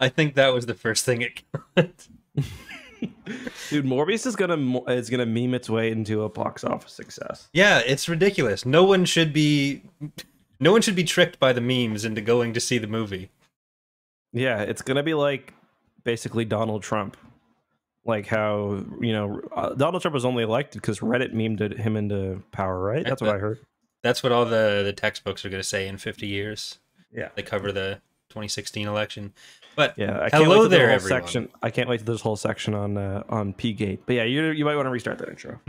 I think that was the first thing it got. Dude, Morbius is gonna is gonna meme its way into a box office success. Yeah, it's ridiculous. No one should be no one should be tricked by the memes into going to see the movie. Yeah, it's gonna be like basically Donald Trump, like how you know uh, Donald Trump was only elected because Reddit memed him into power, right? That's what I heard. That's what all the the textbooks are going to say in 50 years. Yeah, they cover the 2016 election. But yeah, I can't hello there, everyone. Section. I can't wait to this whole section on uh, on P Gate. But yeah, you you might want to restart that intro.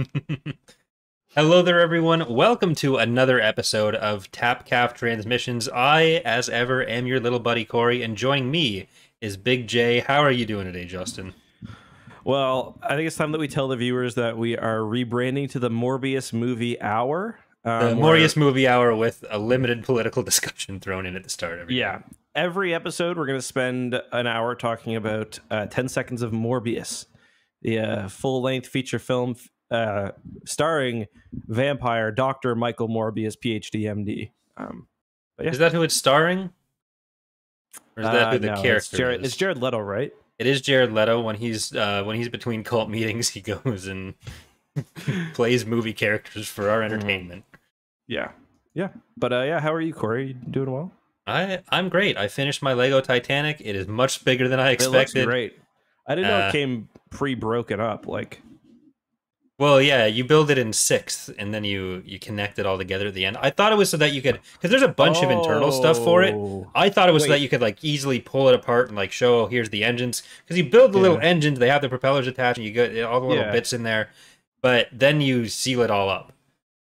hello there, everyone. Welcome to another episode of TapCaf Transmissions. I, as ever, am your little buddy Corey, and joining me is Big J. How are you doing today, Justin? Well, I think it's time that we tell the viewers that we are rebranding to the Morbius Movie Hour. The Morbius Movie Hour with a limited political discussion thrown in at the start. Every yeah, time every episode, we're going to spend an hour talking about uh, 10 seconds of Morbius, the uh, full length feature film uh, starring vampire Dr. Michael Morbius, PhD, MD. Um, yeah. Is that who it's starring? Or is that who uh, the no, character it's Jared, is? It's Jared Leto, right? It is Jared Leto. When he's uh, when he's between cult meetings, he goes and plays movie characters for our mm-hmm. entertainment. Yeah, yeah. But uh, yeah, how are you, Corey? You doing well? I I'm great. I finished my Lego Titanic. It is much bigger than I expected. It great. I didn't know uh, it came pre-broken up. Like, well, yeah, you build it in sixth, and then you you connect it all together at the end. I thought it was so that you could because there's a bunch oh, of internal stuff for it. Oh. I thought it was Wait. so that you could like easily pull it apart and like show oh, here's the engines because you build the yeah. little engines. They have the propellers attached, and you get all the little yeah. bits in there. But then you seal it all up.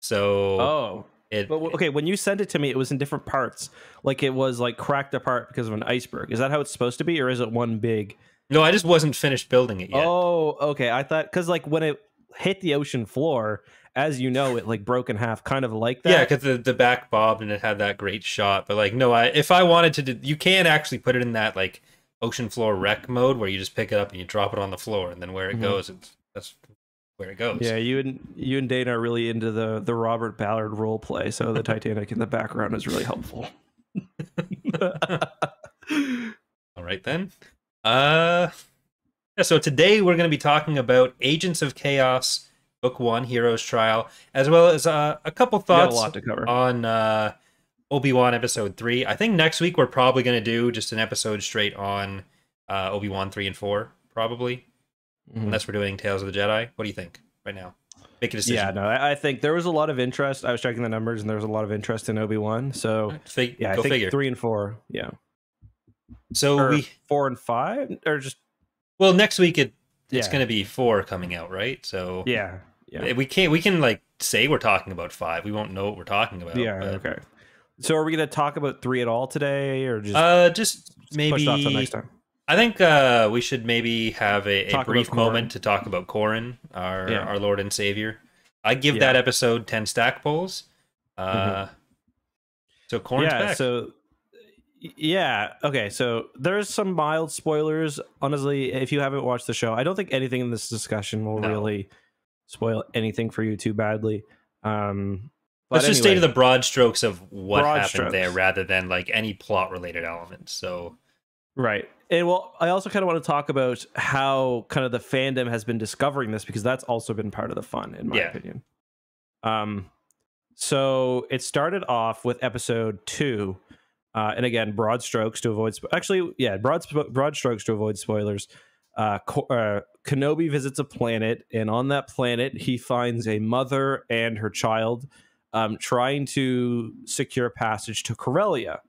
So oh it, but okay, when you sent it to me, it was in different parts. Like it was like cracked apart because of an iceberg. Is that how it's supposed to be, or is it one big? No, I just wasn't finished building it yet. Oh, okay. I thought because like when it hit the ocean floor, as you know, it like broke in half, kind of like that. Yeah, because the, the back bobbed and it had that great shot. But like, no, I if I wanted to, do, you can actually put it in that like ocean floor wreck mode where you just pick it up and you drop it on the floor, and then where it mm-hmm. goes, it's that's where it goes. Yeah, you and you and Dana are really into the the Robert Ballard role play, so the Titanic in the background is really helpful. All right then. Uh yeah, so today we're going to be talking about Agents of Chaos Book 1 Heroes Trial as well as uh, a couple thoughts a on uh Obi-Wan episode 3. I think next week we're probably going to do just an episode straight on uh Obi-Wan 3 and 4 probably mm-hmm. unless we're doing Tales of the Jedi. What do you think right now? Make a decision. Yeah, no, I think there was a lot of interest. I was checking the numbers, and there was a lot of interest in Obi Wan. So Fig- yeah, I think figure. three and four. Yeah. So or we four and five, or just well, next week it it's yeah. going to be four coming out, right? So yeah, yeah, we can't we can like say we're talking about five. We won't know what we're talking about. Yeah, but... okay. So are we going to talk about three at all today, or just uh just maybe next time? I think uh, we should maybe have a, a brief moment to talk about Corran, our yeah. our Lord and Savior. I give yeah. that episode ten Stackpoles. Uh, mm-hmm. So Corran's yeah, back. So yeah, okay. So there's some mild spoilers. Honestly, if you haven't watched the show, I don't think anything in this discussion will no. really spoil anything for you too badly. Um, Let's just anyway, stay to the broad strokes of what happened strokes. there, rather than like any plot related elements. So Right. And well, I also kind of want to talk about how kind of the fandom has been discovering this because that's also been part of the fun, in my yeah. opinion. Um, so it started off with episode two, uh, and again, broad strokes to avoid. Spo- Actually, yeah, broad broad strokes to avoid spoilers. Uh, uh, Kenobi visits a planet, and on that planet, he finds a mother and her child um, trying to secure passage to Corellia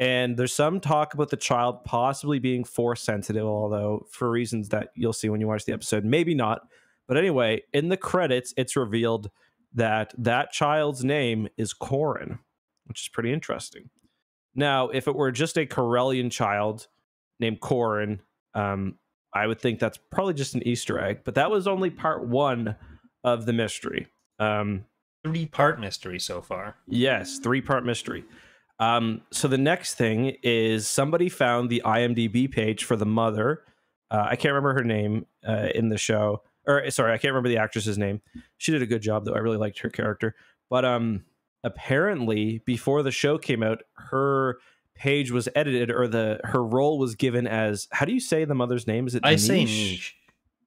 and there's some talk about the child possibly being force sensitive, although for reasons that you'll see when you watch the episode, maybe not. But anyway, in the credits, it's revealed that that child's name is Corran, which is pretty interesting. Now, if it were just a Corellian child named Corran, um, I would think that's probably just an Easter egg. But that was only part one of the mystery. Um, three part mystery so far. Yes, three part mystery. Um, so the next thing is somebody found the IMDb page for the mother. Uh, I can't remember her name uh, in the show, or sorry, I can't remember the actress's name. She did a good job though. I really liked her character. But um, apparently, before the show came out, her page was edited or the her role was given as how do you say the mother's name? Is it I say niche.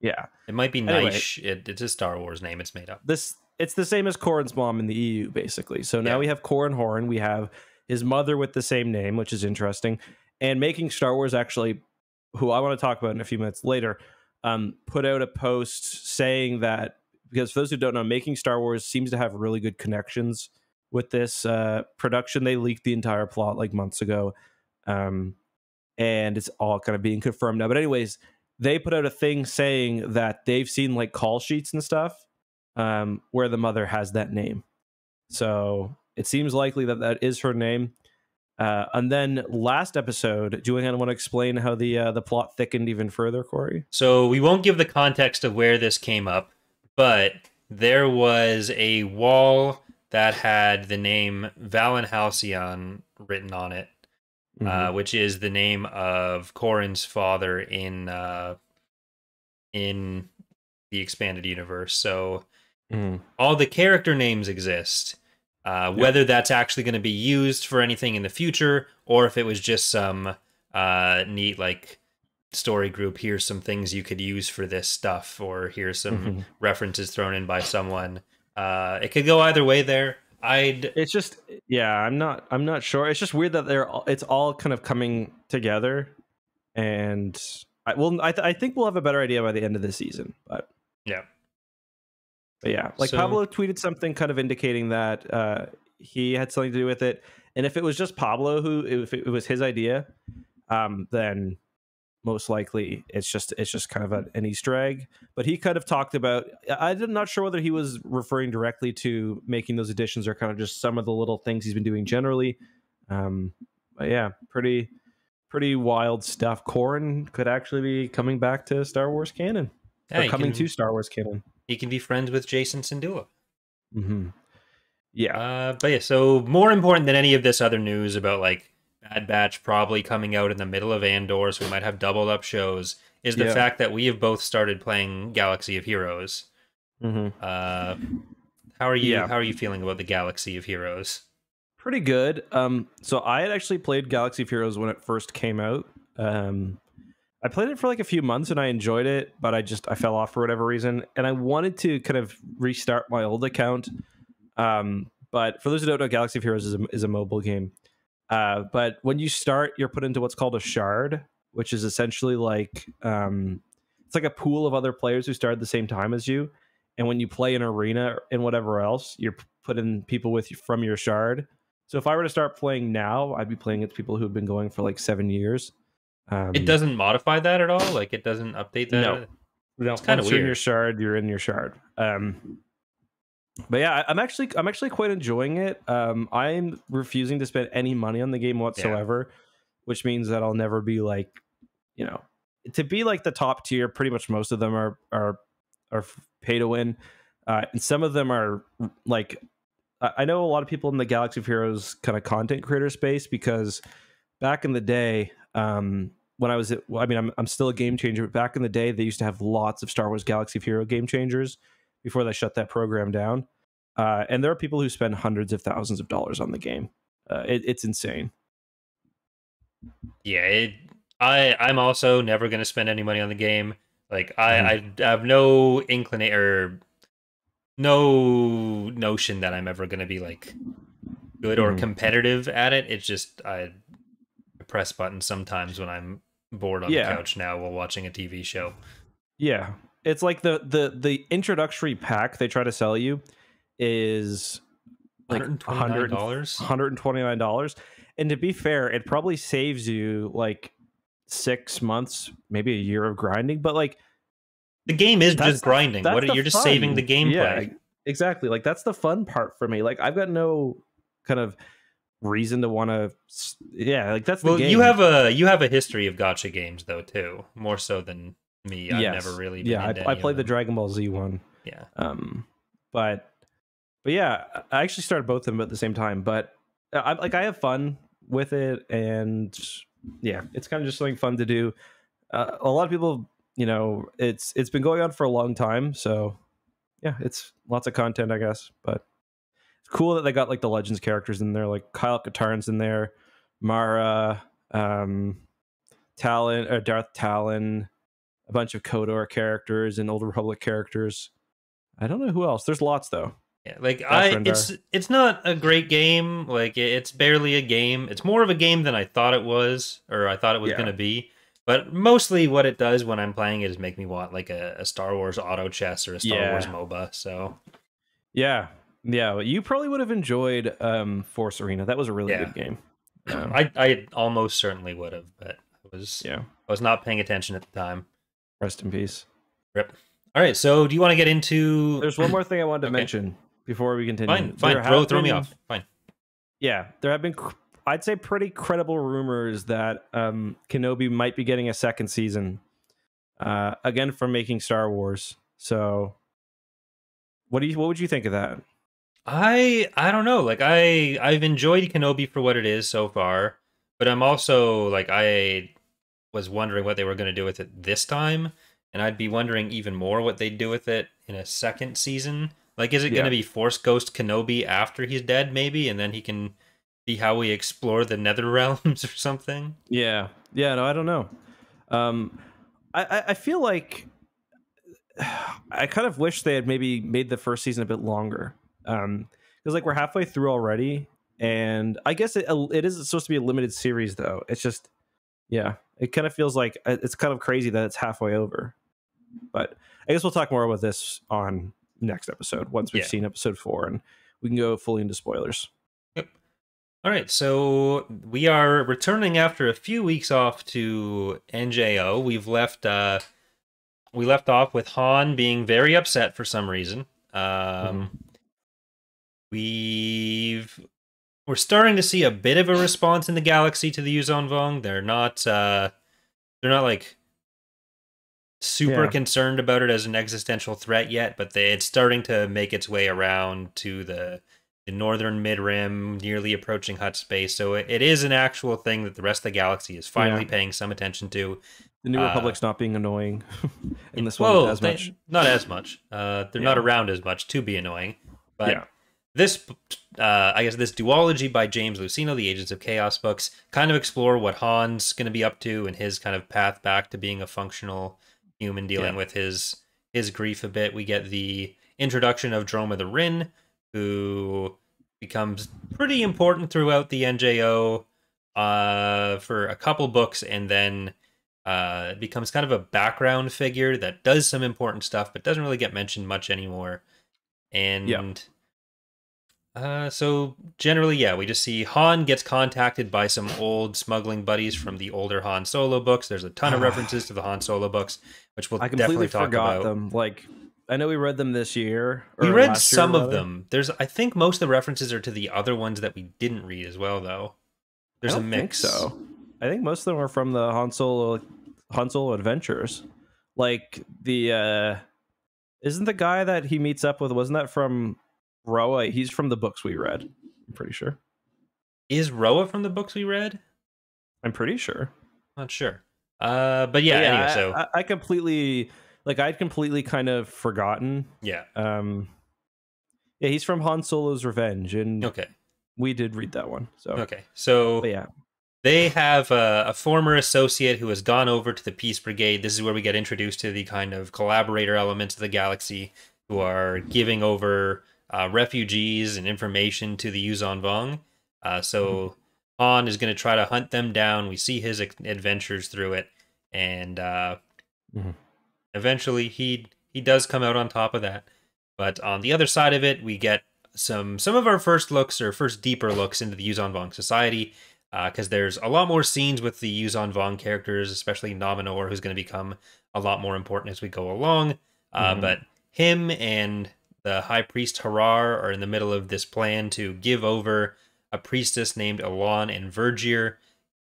Yeah, it might be anyway, niche. It, it's a Star Wars name. It's made up. This it's the same as Corran's mom in the EU, basically. So now yeah. we have Corran Horn. We have his mother with the same name, which is interesting. And making Star Wars actually, who I want to talk about in a few minutes later, um, put out a post saying that because for those who don't know, making Star Wars seems to have really good connections with this uh, production. They leaked the entire plot like months ago, um, and it's all kind of being confirmed now. But anyways, they put out a thing saying that they've seen like call sheets and stuff um, where the mother has that name. So it seems likely that that is her name. Uh, and then last episode, do you want to explain how the uh, the plot thickened even further, Corey? So we won't give the context of where this came up, but there was a wall that had the name Valen Halcyon written on it, uh, mm-hmm. uh, which is the name of Corran's father in uh, in the expanded universe. So mm. all the character names exist uh, whether that's actually going to be used for anything in the future, or if it was just some uh, neat like story group. Here's some things you could use for this stuff, or here's some mm-hmm. references thrown in by someone. Uh, it could go either way. There, I'd. It's just yeah. I'm not. I'm not sure. It's just weird that they're. It's all kind of coming together, and I well, I, th- I think we'll have a better idea by the end of the season. But yeah. But yeah, like so, Pablo tweeted something kind of indicating that uh, he had something to do with it. And if it was just Pablo who, if it was his idea, um, then most likely it's just it's just kind of a, an Easter egg. But he kind of talked about. I'm not sure whether he was referring directly to making those additions or kind of just some of the little things he's been doing generally. Um, but yeah, pretty pretty wild stuff. Corran could actually be coming back to Star Wars canon. Yeah, or coming can, to Star Wars canon he can be friends with Jacen Syndulla. Mm-hmm. Yeah. Uh, but yeah, so more important than any of this other news about like Bad Batch probably coming out in the middle of Andor, so we might have doubled up shows, is the yeah. fact that we have both started playing Galaxy of Heroes. Mm-hmm. Uh, how are you? Yeah. How are you feeling about the Galaxy of Heroes? Pretty good. Um, so I had actually played Galaxy of Heroes when it first came out. Um, I played it for like a few months and I enjoyed it, but I just I fell off for whatever reason, and I wanted to kind of restart my old account. Um, but for those who don't know, Galaxy of Heroes is a, is a mobile game. Uh, but when you start, you're put into what's called a shard, which is essentially like um, it's like a pool of other players who started the same time as you. And when you play an arena and whatever else, you're put in people with you from your shard. So if I were to start playing now, I'd be playing against people who've been going for like seven years. Um, it doesn't modify that at all. Like it doesn't update that. No, no. It's kind of weird. in your shard, you're in your shard. Um, but yeah, I'm actually I'm actually quite enjoying it. Um, I'm refusing to spend any money on the game whatsoever, yeah. which means that I'll never be like, you know, to be like the top tier. Pretty much most of them are are are pay to win, uh, and some of them are like. I know a lot of people in the Galaxy of Heroes kind of content creator space because back in the day, um, when I was at, I mean, I'm, I'm still a game changer, but back in the day, they used to have lots of Star Wars Galaxy of Hero game changers before they shut that program down. Uh, and there are people who spend hundreds of thousands of dollars on the game. Uh, it, it's insane. Yeah, it, I I'm also never going to spend any money on the game. Like I, mm. I have no inclination or no notion that I'm ever going to be like good or mm. competitive at it. It's just I press button sometimes when I'm bored on yeah. the couch now while watching a TV show. Yeah. It's like the the the introductory pack they try to sell you is like $129. $129. And to be fair, it probably saves you like 6 months, maybe a year of grinding, but like the game is just grinding. What you're just fun. saving the gameplay. Yeah, exactly. Like that's the fun part for me. Like I've got no kind of reason to want to yeah like that's the well you have a you have a history of gacha games though too more so than me. I've yes. never really yeah i, I played the dragon ball z one. Yeah. Um but but yeah i actually started both of them at the same time but i like i have fun with it and yeah it's kind of just something fun to do. Uh, a lot of people you know it's it's been going on for a long time so yeah it's lots of content i guess but cool that they got like the legends characters in there, like Kyle Katarn's in there, Mara, um, Talon or Darth Talon, a bunch of KOTOR characters and Old Republic characters. I don't know who else. There's lots though. Yeah, like I, it's it's not a great game. Like it's barely a game. It's more of a game than I thought it was, or I thought it was yeah. going to be. But mostly, what it does when I'm playing it is make me want like a, a Star Wars auto chess or a Star yeah. Wars MOBA. So, yeah, yeah, you probably would have enjoyed um, Force Arena. That was a really yeah. good game. Um, I I almost certainly would have, but I was yeah I was not paying attention at the time. Rest in peace. Rip. All right, so do you want to get into? There's one more thing I wanted to okay. mention before we continue. Fine, fine. Throw, throw me off. Fine. Yeah, there have been, I'd say, pretty credible rumors that um, Kenobi might be getting a second season. Uh, again, from making Star Wars. So, what do you? What would you think of that? I I don't know. Like I I've enjoyed Kenobi for what it is so far, but I'm also like I was wondering what they were going to do with it this time, and I'd be wondering even more what they'd do with it in a second season. Like, is it yeah. going to be Force Ghost Kenobi after he's dead, maybe, and then he can be how we explore the Nether realms or something? Yeah, yeah. No, I don't know. Um, I I feel like I kind of wish they had maybe made the first season a bit longer um because like we're halfway through already and i guess it, it is supposed to be a limited series though. It's just yeah it kind of feels like uh, it's kind of crazy that it's halfway over. But i guess we'll talk more about this on next episode once we've yeah. seen episode four and we can go fully into spoilers. Yep. All right so we are returning after a few weeks off to njo we've left uh we left off with han being very upset for some reason. Um mm-hmm We've we're starting to see a bit of a response in the galaxy to the Yuuzhan Vong. They're not uh they're not like super yeah. concerned about it as an existential threat yet, but they, it's starting to make its way around to the the northern mid rim, nearly approaching Hutt space. So it, it is an actual thing that the rest of the galaxy is finally yeah. paying some attention to. The New uh, Republic's not being annoying in this well, one as much. Not as much. Uh, they're yeah. not around as much to be annoying. But yeah this uh, I guess this duology by James Luceno, the Agents of Chaos books, kind of explore what Han's going to be up to and his kind of path back to being a functional human, dealing yeah. with his his grief a bit. We get the introduction of Droma the Ryn, who becomes pretty important throughout the NJO uh, for a couple books, and then uh, becomes kind of a background figure that does some important stuff, but doesn't really get mentioned much anymore. And yeah uh, so generally, yeah, we just see Han gets contacted by some old smuggling buddies from the older Han Solo books. There's a ton of references to the Han Solo books, which we'll I completely definitely talk forgot about. them. Like, I know we read them this year. we read some year, of them. There's, I think, most of the references are to the other ones that we didn't read as well, though. There's a mix. so I think most of them are from the Han Solo, Han Solo adventures. Like the, uh isn't the guy that he meets up with? Wasn't that from Roa, he's from the books we read. I'm pretty sure. Is Roa from the books we read? I'm pretty sure. Not sure. Uh, but yeah, but yeah anyway, so I, I, completely like I'd completely kind of forgotten. Yeah. Um. Yeah, he's from Han Solo's Revenge, and okay, we did read that one. So okay, so but yeah, they have a, a, former associate who has gone over to the Peace Brigade. This is where we get introduced to the kind of collaborator elements of the galaxy who are giving over uh, refugees and information to the Yuuzhan Vong. Uh, so mm-hmm. Han is going to try to hunt them down. We see his adventures through it, and uh, mm-hmm. eventually he he does come out on top of that. But on the other side of it, we get some some of our first looks or first deeper looks into the Yuuzhan Vong society because uh, there's a lot more scenes with the Yuuzhan Vong characters, especially Nom Anor, who's going to become a lot more important as we go along. Uh, mm-hmm. But him and the high priest Harrar are in the middle of this plan to give over a priestess named Elan and Vergere,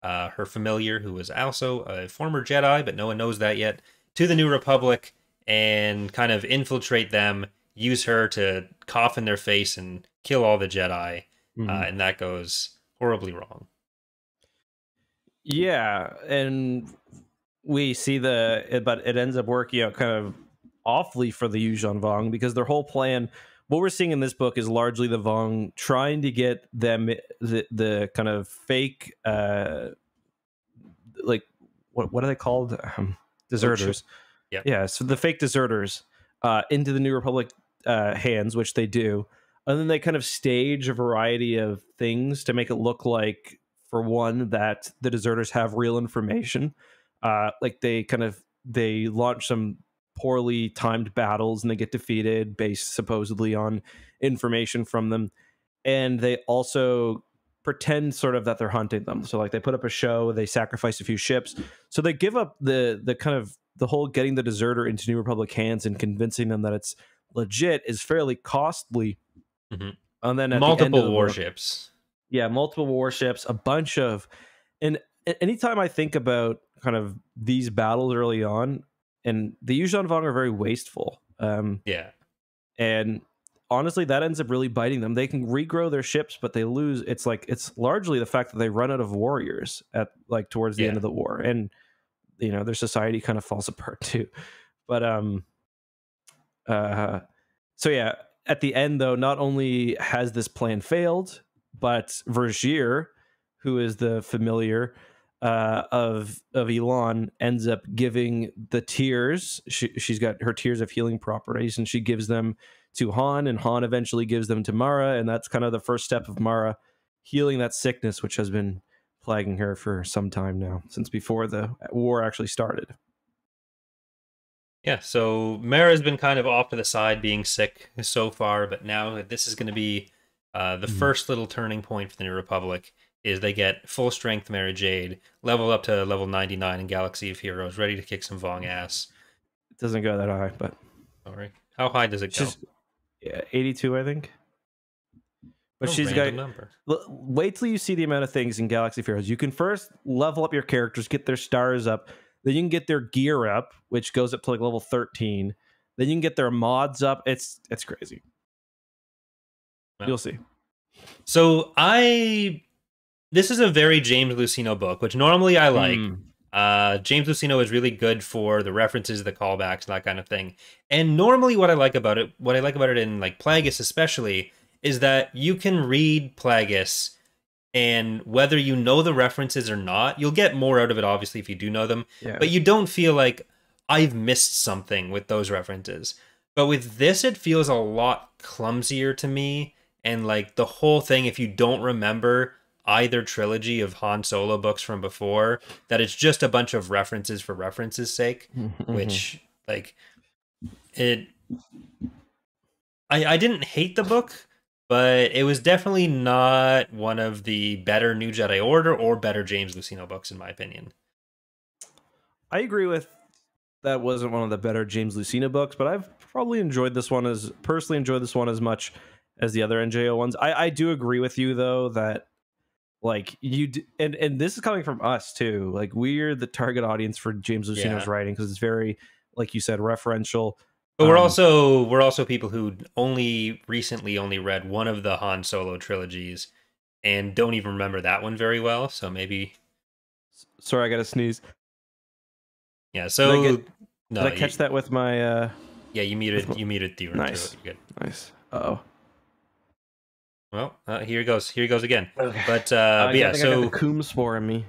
uh, her familiar, who was also a former Jedi, but no one knows that yet, to the New Republic and kind of infiltrate them, use her to cough in their face and kill all the Jedi. Uh, mm-hmm. Uh, and that goes horribly wrong. Yeah, and we see the, but it ends up working out kind of awfully for the Yuuzhan Vong because their whole plan what we're seeing in this book is largely the Vong trying to get them the the kind of fake uh like what what are they called? Um, deserters. Yeah. Yeah so the fake deserters uh into the new republic uh hands which they do. And then they kind of stage a variety of things to make it look like for one that the deserters have real information. Uh like they kind of they launch some poorly timed battles and they get defeated based supposedly on information from them. And they also pretend sort of that they're hunting them. So like they put up a show they sacrifice a few ships. So they give up the the kind of the whole getting the deserter into new republic hands and convincing them that it's legit is fairly costly. Mm-hmm. and then multiple the warships. Book, yeah multiple warships a bunch of and anytime i think about kind of these battles early on and the Yuuzhan Vong are very wasteful. Um, yeah, and honestly, that ends up really biting them. They can regrow their ships, but they lose. It's like it's largely the fact that they run out of warriors at like towards the yeah. end of the war, and you know their society kind of falls apart too. But um, uh, so yeah, at the end though, not only has this plan failed, but Vergere, who is the familiar uh, of of Elan ends up giving the tears. She, she's got her tears of healing properties, and she gives them to Han, and Han eventually gives them to Mara, and that's kind of the first step of Mara healing that sickness, which has been plaguing her for some time now, since before the war actually started. Yeah, so Mara's been kind of off to the side, being sick so far, but now this is going to be uh, the mm-hmm. first little turning point for the New Republic is they get full strength Mara Jade, level up to level 99 in Galaxy of Heroes, ready to kick some Vong ass. It doesn't go that high, but. Sorry. How high does it go? She's, yeah, 82, I think. But oh, she's got. Number. Wait till you see the amount of things in Galaxy of Heroes. You can first level up your characters, get their stars up. Then you can get their gear up, which goes up to like level 13. Then you can get their mods up. It's it's crazy. Well, You'll see. So I this is a very James Luceno book, which normally I like. Mm. Uh, James Luceno is really good for the references, the callbacks, that kind of thing. And normally, what I like about it, what I like about it in like Plagueis especially, is that you can read Plagueis, and whether you know the references or not, you'll get more out of it. Obviously, if you do know them, yeah. but you don't feel like I've missed something with those references. But with this, it feels a lot clumsier to me, and like the whole thing, if you don't remember either trilogy of Han Solo books from before that it's just a bunch of references for references sake, mm-hmm. which like it I I didn't hate the book, but it was definitely not one of the better New Jedi Order or better James Luceno books in my opinion. I agree with that wasn't one of the better James Luceno books, but I've probably enjoyed this one as personally enjoyed this one as much as the other NJO ones. I, I do agree with you though that like you d- and and this is coming from us too like we're the target audience for james luceno's yeah. writing because it's very like you said referential but we're um, also we're also people who only recently only read one of the han solo trilogies and don't even remember that one very well so maybe sorry i gotta sneeze. Yeah so did I, get, no, did I catch you, that with my uh yeah you muted you muted the nice good. nice. Oh well, uh, here he goes. Here he goes again. Okay. But, uh, but yeah, so Coombs for me.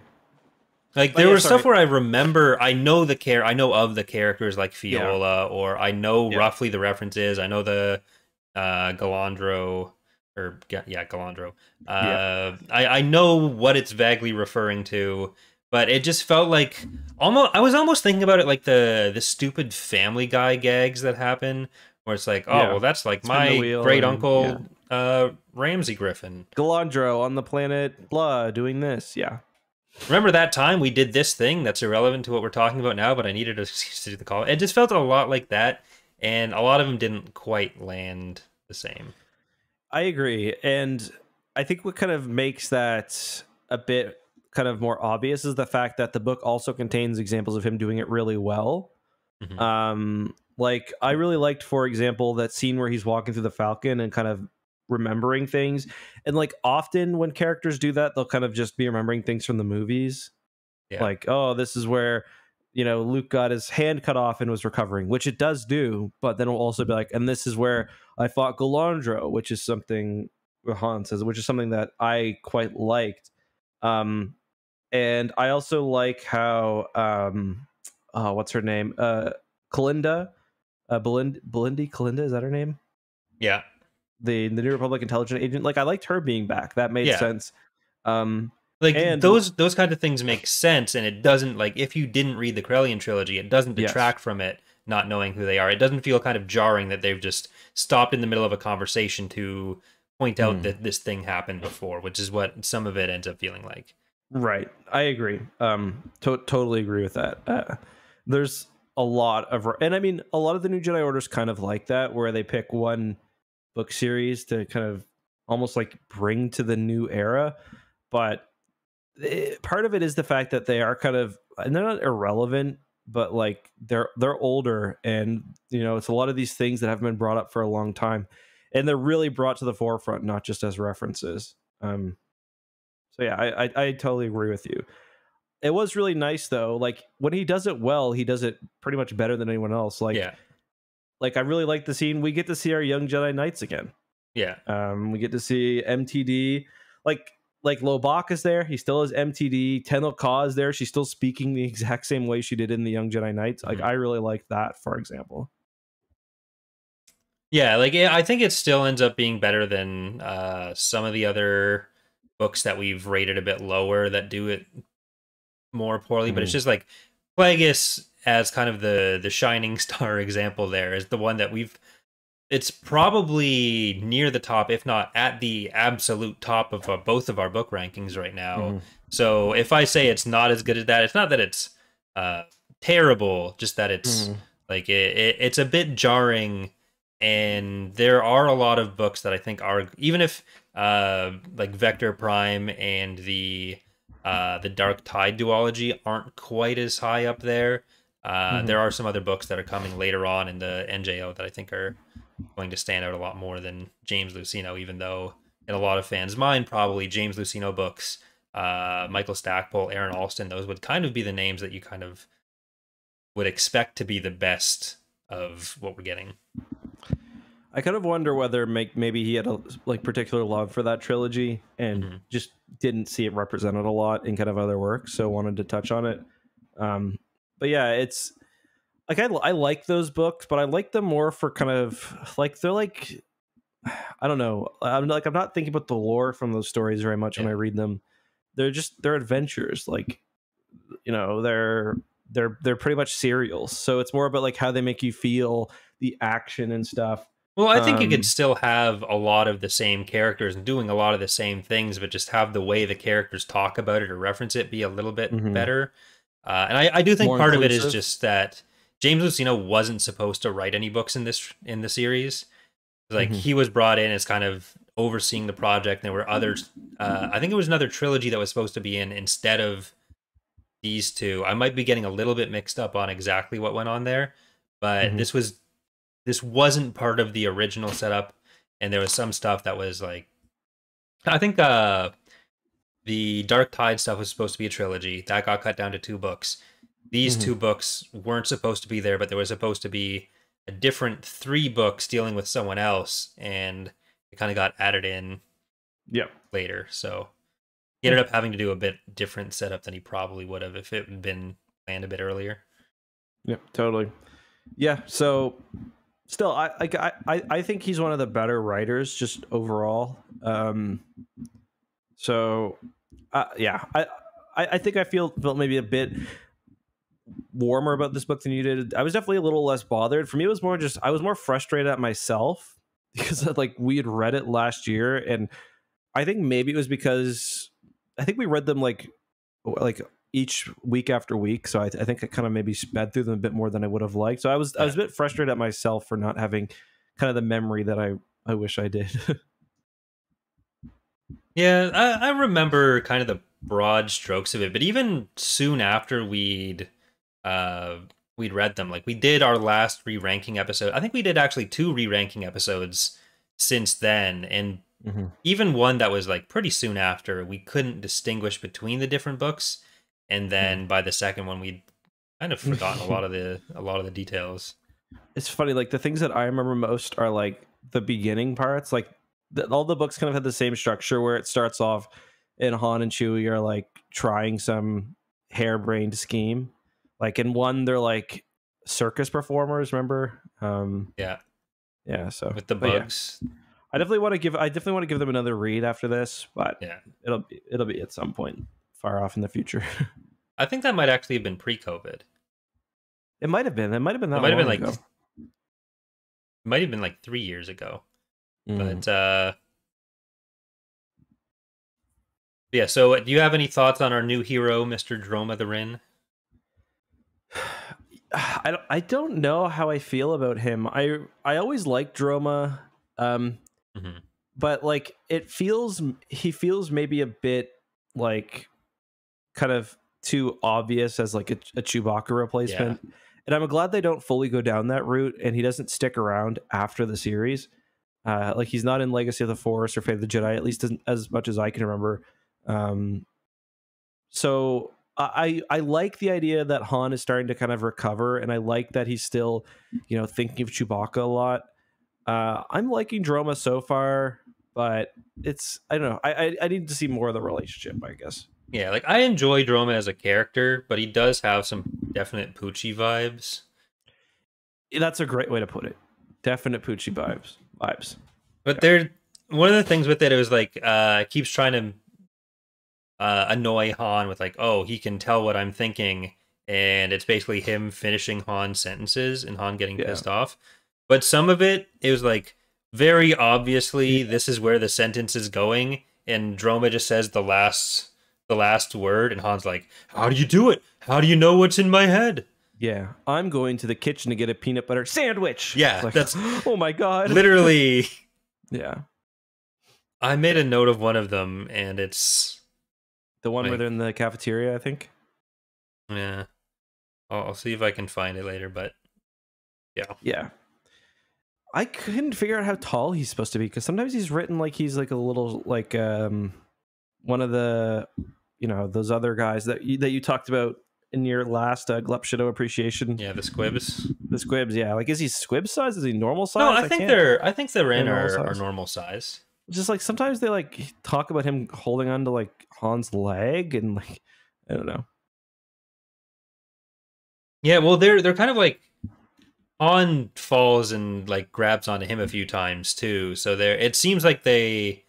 Like there oh, yeah, was sorry. stuff where I remember, I know the care, I know of the characters like Fiolla, yeah. or I know yeah. roughly the references. I know the uh, Gallandro, or yeah, Gallandro. Uh, I I know what it's vaguely referring to, but it just felt like almost. I was almost thinking about it like the the stupid Family Guy gags that happen, where it's like, oh well, that's like Spin my great uncle uh, Ramsey Griffin. Gallandro on the planet blah doing this. Yeah. Remember that time we did this thing that's irrelevant to what we're talking about now, but I needed to do the call. It just felt a lot like that, and a lot of them didn't quite land the same. I agree, and I think what kind of makes that a bit kind of more obvious is the fact that the book also contains examples of him doing it really well. Mm-hmm. Um, like I really liked, for example, that scene where he's walking through the Falcon and kind of remembering things. And like often when characters do that, they'll kind of just be remembering things from the movies. Yeah. Like, oh, this is where you know Luke got his hand cut off and was recovering, which it does do. But then it'll also be like, and this is where I fought Gallandro, which is something Han says, which is something that I quite liked. Um, and I also like how um, oh, what's her name? Uh, Kalenda, uh, Belind- Belindi Kalenda, is that her name? Yeah. The the New Republic intelligence agent. Like I liked her being back. That made yeah. sense. Um, like and, those those kind of things make sense, and it doesn't like if you didn't read the Corellian trilogy, it doesn't detract yes. from it not knowing who they are. It doesn't feel kind of jarring that they've just stopped in the middle of a conversation to point out mm. that this thing happened before, which is what some of it ends up feeling like. Right. I agree. Um, to- totally agree with that. Uh, there's a lot of, and I mean, a lot of the new Jedi Orders kind of like that, where they pick one book series to kind of almost like bring to the new era. But it, part of it is the fact that they are kind of, and they're not irrelevant, but like they're they're older, and you know, it's a lot of these things that haven't been brought up for a long time, and they're really brought to the forefront, not just as references. Um, so yeah, I, I, I totally agree with you. It was really nice though. Like when he does it well, he does it pretty much better than anyone else. Like, yeah. Like I really like the scene. We get to see our young Jedi Knights again. Yeah. Um, we get to see MTD. Like like Lobak is there. He still has MTD. Tenel Ka is there. She's still speaking the exact same way she did in the Young Jedi Knights. Like mm-hmm. I really like that, for example. Yeah, like I think it still ends up being better than uh, some of the other books that we've rated a bit lower that do it more poorly. Mm-hmm. But it's mm-hmm. just like Plagueis as kind of the the shining star example. There is the one that we've. It's probably near the top, if not at the absolute top of uh, both of our book rankings right now. Mm-hmm. So if I say it's not as good as that, it's not that it's uh, terrible, just that it's mm-hmm. like it, it, it's a bit jarring and there are a lot of books that I think are even if uh, like Vector Prime and the uh, the Dark Tide duology aren't quite as high up there. Uh, mm-hmm. There are some other books that are coming later on in the NJO that I think are going to stand out a lot more than James Luceno, even though in a lot of fans' mind, probably James Luceno books, uh, Michael Stackpole, Aaron Alston, those would kind of be the names that you kind of would expect to be the best of what we're getting. I kind of wonder whether make, maybe he had a like particular love for that trilogy and mm-hmm. just didn't see it represented a lot in kind of other work, so wanted to touch on it. Um, but yeah, it's like I, I like those books, but I like them more for kind of like they're like I don't know. I'm like I'm not thinking about the lore from those stories very much yeah. when I read them. They're just they're adventures. Like you know they're they're they're pretty much serials. So it's more about like how they make you feel, the action and stuff. Well, I think um, you could still have a lot of the same characters and doing a lot of the same things, but just have the way the characters talk about it or reference it be a little bit mm-hmm. better. Uh, and I, I, do think More part inclusive. of it is just that James Luceno wasn't supposed to write any books in this in the series. Like mm-hmm. he was brought in as kind of overseeing the project. There were others. Uh, I think it was another trilogy that was supposed to be in instead of these two. I might be getting a little bit mixed up on exactly what went on there, but mm-hmm. this was this wasn't part of the original setup, and there was some stuff that was like, I think uh, the Dark Tide stuff was supposed to be a trilogy that got cut down to two books. These mm-hmm. two books weren't supposed to be there, but there was supposed to be a different three books dealing with someone else, and it kind of got added in. Yep. Later, so he ended up having to do a bit different setup than he probably would have if it had been planned a bit earlier. Yep, totally. Yeah, so still, I like I, I think he's one of the better writers just overall. Um, so, uh, yeah, I, I I think I feel felt maybe a bit warmer about this book than you did. I was definitely a little less bothered. For me, it was more just I was more frustrated at myself because like we had read it last year, and I think maybe it was because I think we read them like like each week after week. So I, I think I kind of maybe sped through them a bit more than I would have liked. So I was I was a bit frustrated at myself for not having kind of the memory that I I wish I did. yeah, I, I remember kind of the broad strokes of it, but even soon after we'd uh we'd read them, like we did our last re-ranking episode. I think we did actually two re-ranking episodes since then, and mm-hmm. even one that was like pretty soon after, we couldn't distinguish between the different books and then hmm. by the second one we'd kind of forgotten a lot of the a lot of the details it's funny like the things that i remember most are like the beginning parts. Like all the books kind of had the same structure where it starts off and Han and Chewie are like trying some harebrained scheme. Like in one, they're like circus performers. Remember? Um, yeah, yeah. So with the bugs. Yeah. I definitely want to give. I definitely want to give them another read after this, but yeah, it'll be it'll be at some point far off in the future. I think that might actually have been pre-COVID. It might have been. It might have been that. It might have been ago. like. It might have been like three years ago, mm. but uh, yeah. So, do you have any thoughts on our new hero, Mister Droma the Ryn? I don't, I don't know how I feel about him. I I always liked Droma. Um, Mm-hmm. But like it feels he feels maybe a bit like kind of too obvious as like a, a Chewbacca replacement. Yeah. And I'm glad they don't fully go down that route and he doesn't stick around after the series. Uh, like he's not in Legacy of the Force or Fate of the Jedi, at least as, as much as I can remember. Um, so I I like the idea that Han is starting to kind of recover, and I like that he's still, you know, thinking of Chewbacca a lot. Uh, I'm liking Droma so far, but it's I don't know. I, I, I need to see more of the relationship. I guess. Yeah, like I enjoy Droma as a character, but he does have some definite Poochie vibes. That's a great way to put it. Definite Poochie vibes. Vibes. But yeah. there, one of the things with it, it was like uh, keeps trying to uh, annoy Han with like, oh, he can tell what I'm thinking, and it's basically him finishing Han's sentences and Han getting yeah. pissed off. But some of it, it was like very obviously this is where the sentence is going, and Droma just says the last the last word, and Han's like, "How do you do it? How do you know what's in my head?" Yeah, I'm going to the kitchen to get a peanut butter sandwich. Yeah, like, that's oh my god, literally. yeah, I made a note of one of them, and it's the one like, where they're in the cafeteria. I think. Yeah, I'll, I'll see if I can find it later, but yeah, yeah. I couldn't figure out how tall he's supposed to be because sometimes he's written like he's like a little like um one of the you know those other guys that you, that you talked about in your last uh, Glup Shitto appreciation. Yeah, the squibs. The squibs, yeah. Like, is he squib size? Is he normal size? No, I, I think they're. I think they're in are, are normal size. Just like sometimes they like talk about him holding on to like Han's leg and like I don't know. Yeah, well, they're they're kind of like Han falls and like grabs onto him a few times too. So there, it seems like they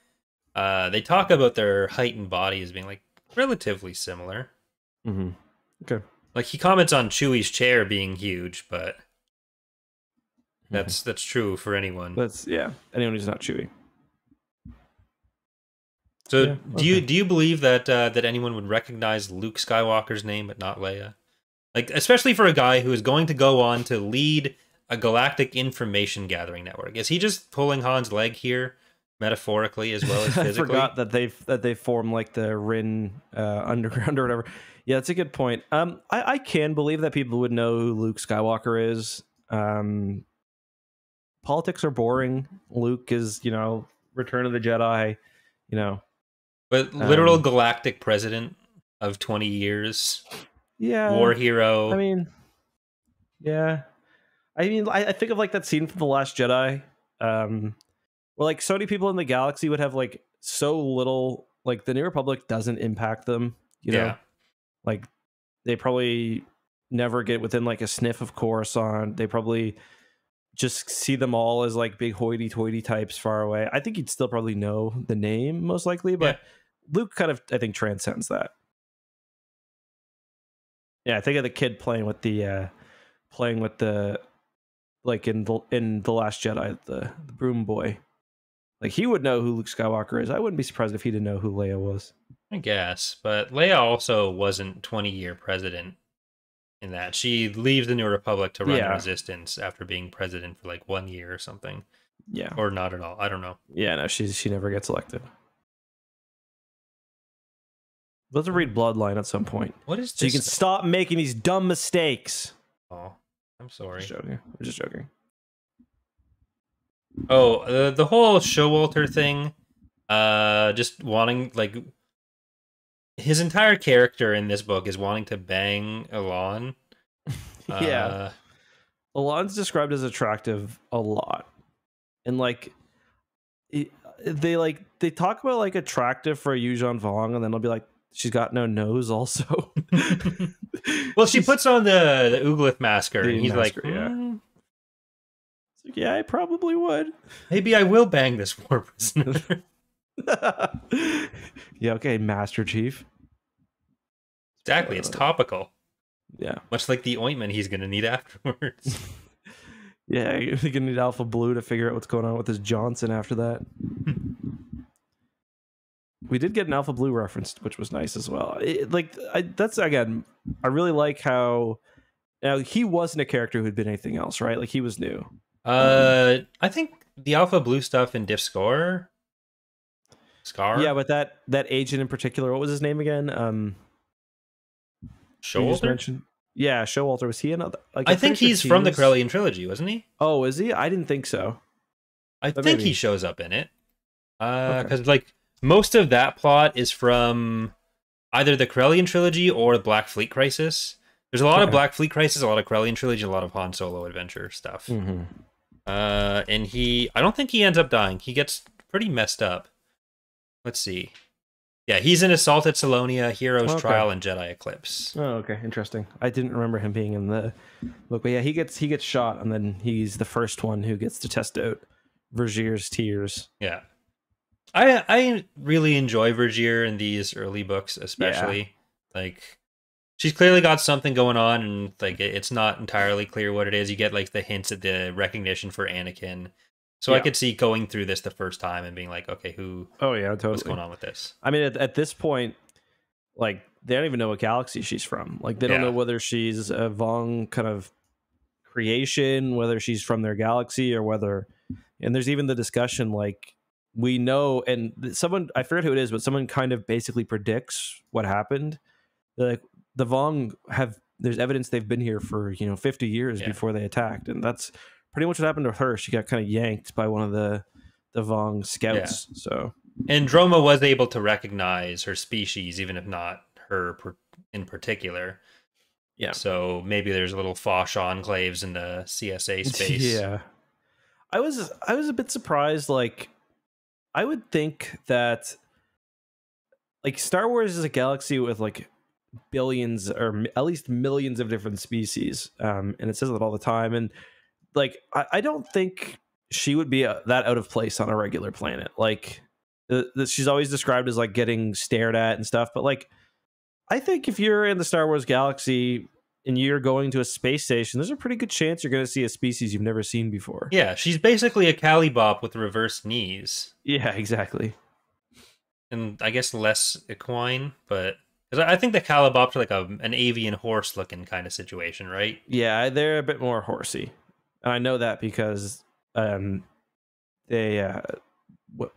uh they talk about their height and body as being like relatively similar. Mm-hmm. Okay. Like he comments on Chewie's chair being huge, but that's mm-hmm. that's true for anyone. That's yeah, anyone who's not Chewie. So yeah, do you do you believe that uh, that anyone would recognize Luke Skywalker's name but not Leia? Like especially for a guy who is going to go on to lead a galactic information gathering network. Is he just pulling Han's leg here, metaphorically as well as physically? I forgot that they that they form like the Ryn uh, underground or whatever. Yeah, that's a good point. Um, I, I can believe that people would know who Luke Skywalker is. Um, politics are boring. Luke is, you know, Return of the Jedi. You know, but literal um, galactic president of twenty years. Yeah, war hero. I mean, yeah, I mean, I, I, think of like that scene from The Last Jedi, um, where like so many people in the galaxy would have like so little, like the New Republic doesn't impact them, you know? Yeah. Like they probably never get within like a sniff of Coruscant. They probably just see them all as like big hoity toity types far away. I think you'd still probably know the name most likely, but yeah. Luke kind of, I think, transcends that. Yeah, I think of the kid playing with the, uh, playing with the like in the in the Last Jedi, the, the broom boy. Like he would know who Luke Skywalker is. I wouldn't be surprised if he didn't know who Leia was. I guess, but Leia also wasn't twenty year president in that. She leaves the New Republic to run yeah. the Resistance after being president for like one year or something. Yeah, or not at all. I don't know. Yeah, no, she she never gets elected. Let's read Bloodline at some point. What is so you can stop making these dumb mistakes. Oh, I'm sorry. Just joking. I'm just joking. Oh, uh, the whole Showolter thing, uh, just wanting like his entire character in this book is wanting to bang Elan. yeah, uh, Elan's described as attractive a lot. and like they like they talk about like attractive for Yuuzhan Vong, and then they'll be like, she's got no nose also. well, she puts on the the ooglith masquer, and he's masquer, like, mm. yeah. Like, yeah, I probably would. Maybe I will bang this war prisoner. yeah, okay, Master Chief. Exactly, it's topical. Yeah. Much like the ointment he's going to need afterwards. yeah, you're going to need Alpha Blue to figure out what's going on with his Johnson after that. we did get an Alpha Blue reference, which was nice as well. It, like, I, that's again, I really like how. Now, he wasn't a character who had been anything else, right? Like, he was new. Uh, I think the Alpha Blue stuff in Diff Score. Scar? Yeah, but that that agent in particular, what was his name again? Um Showolter? Yeah, Showolter. Was he another? Like, I think he's from was... the Corellian trilogy, wasn't he? Oh, is he? I didn't think so. I but think maybe. he shows up in it. Uh, because okay. like most of that plot is from either the Corellian trilogy or the Black Fleet Crisis. There's a lot okay. of Black Fleet Crisis, a lot of Corellian trilogy, a lot of Han Solo adventure stuff. Mm-hmm. Uh, and he, I don't think he ends up dying. He gets pretty messed up. Let's see. Yeah, he's in Assault at Selonia, Heroes oh, okay. Trial, and Jedi Eclipse. Oh, okay, interesting. I didn't remember him being in the look, but yeah, he gets he gets shot, and then he's the first one who gets to test out Vergere's tears. Yeah, I I really enjoy Vergier in these early books, especially yeah. like she's clearly got something going on, and like it's not entirely clear what it is. You get like the hints at the recognition for Anakin so yeah. I could see going through this the first time and being like, okay, who? Oh yeah, totally. What's going on with this? I mean, at, at this point, like they don't even know what galaxy she's from. Like they don't yeah. know whether she's a Vong kind of creation, whether she's from their galaxy, or whether. And there's even the discussion like we know, and someone I forget who it is, but someone kind of basically predicts what happened. They're like the Vong have there's evidence they've been here for you know 50 years yeah. before they attacked, and that's pretty much what happened to her. She got kind of yanked by one of the the Vong scouts. Yeah. So and Droma was able to recognize her species, even if not her in particular. Yeah. So maybe there's a little Fosh enclaves in the CSA space. yeah. I was I was a bit surprised. Like, I would think that like Star Wars is a galaxy with like billions or at least millions of different species, um, and it says that all the time. And like I, I don't think she would be a, uh, that out of place on a regular planet. Like the, the, she's always described as like getting stared at and stuff, but like I think if you're in the Star Wars galaxy and you're going to a space station, there's a pretty good chance you're going to see a species you've never seen before. Yeah, she's basically a Calibop with reverse knees. Yeah, exactly. And I guess less equine, but because I think the Calibop's like a an avian horse looking kind of situation, right? Yeah, they're a bit more horsey and I know that because um, they uh, what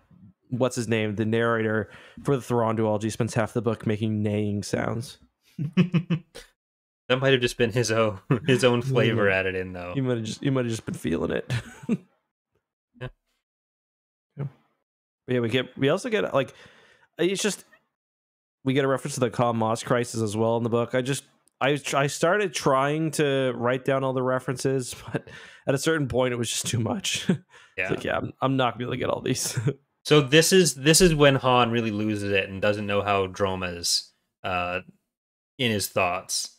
what's his name? The narrator for the Thrawn duology spends half the book making neighing sounds. that might have just been his own his own flavor added in, though. You might have just you might have just been feeling it. yeah. yeah. yeah, we get we also get like it's just we get a reference to the Caamas crisis as well in the book. I just I I started trying to write down all the references, but at a certain point it was just too much. Yeah, like, yeah, I'm, I'm not gonna be able to get all these. so this is this is when Han really loses it and doesn't know how Droma's uh, in his thoughts.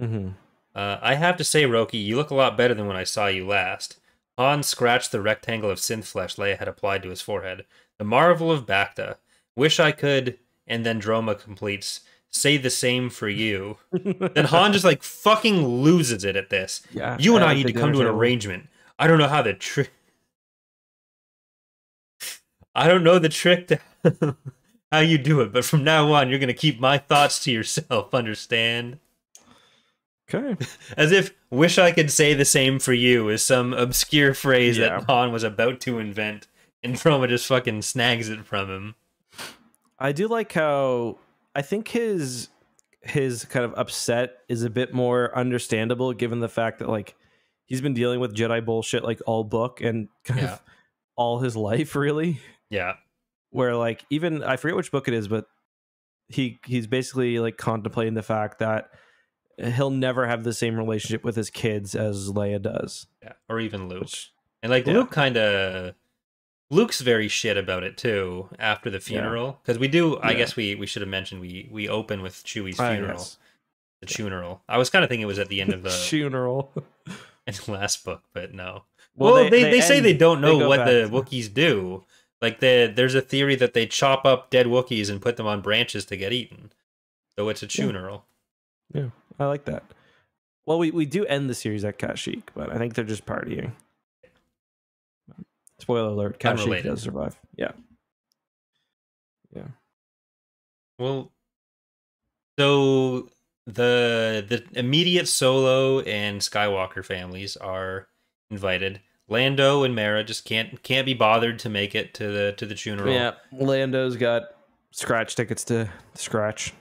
Mm-hmm. Uh, I have to say, Roki, you look a lot better than when I saw you last. Han scratched the rectangle of synth flesh Leia had applied to his forehead. The marvel of Bacta. Wish I could. And then Droma completes say the same for you. then Han just like fucking loses it at this. Yeah. You and I, I need to come to an arrangement. I don't know how the trick. I don't know the trick to how you do it, but from now on, you're gonna keep my thoughts to yourself. Understand? Okay. As if "wish I could say the same for you" is some obscure phrase yeah. that Han was about to invent, and Droma just fucking snags it from him. I do like how I think his his kind of upset is a bit more understandable given the fact that like he's been dealing with Jedi bullshit like all book and kind yeah. of all his life really. Yeah. Where like even I forget which book it is, but he he's basically like contemplating the fact that he'll never have the same relationship with his kids as Leia does. Yeah. Or even Luke. Which, And like yeah. Luke kind of Luke's very shit about it too after the funeral because yeah. we do. I guess we we should have mentioned we we open with Chewie's funeral, uh, the funeral. I was kind of thinking it was at the end of the funeral in the last book, but no. Well, well they, they, they, they say they don't know what the Wookiees do. Like the, there's a theory that they chop up dead Wookiees and put them on branches to get eaten. So it's a funeral. Yeah. yeah, I like that. Well, we, we do end the series at Kashyyyk, but I think they're just partying. Spoiler alert: Kashyyyk does survive. Yeah, yeah. Well, so the the immediate Solo and Skywalker families are invited. Lando and Mara just can't can't be bothered to make it to the to the funeral. Yeah, Lando's got scratch tickets to scratch.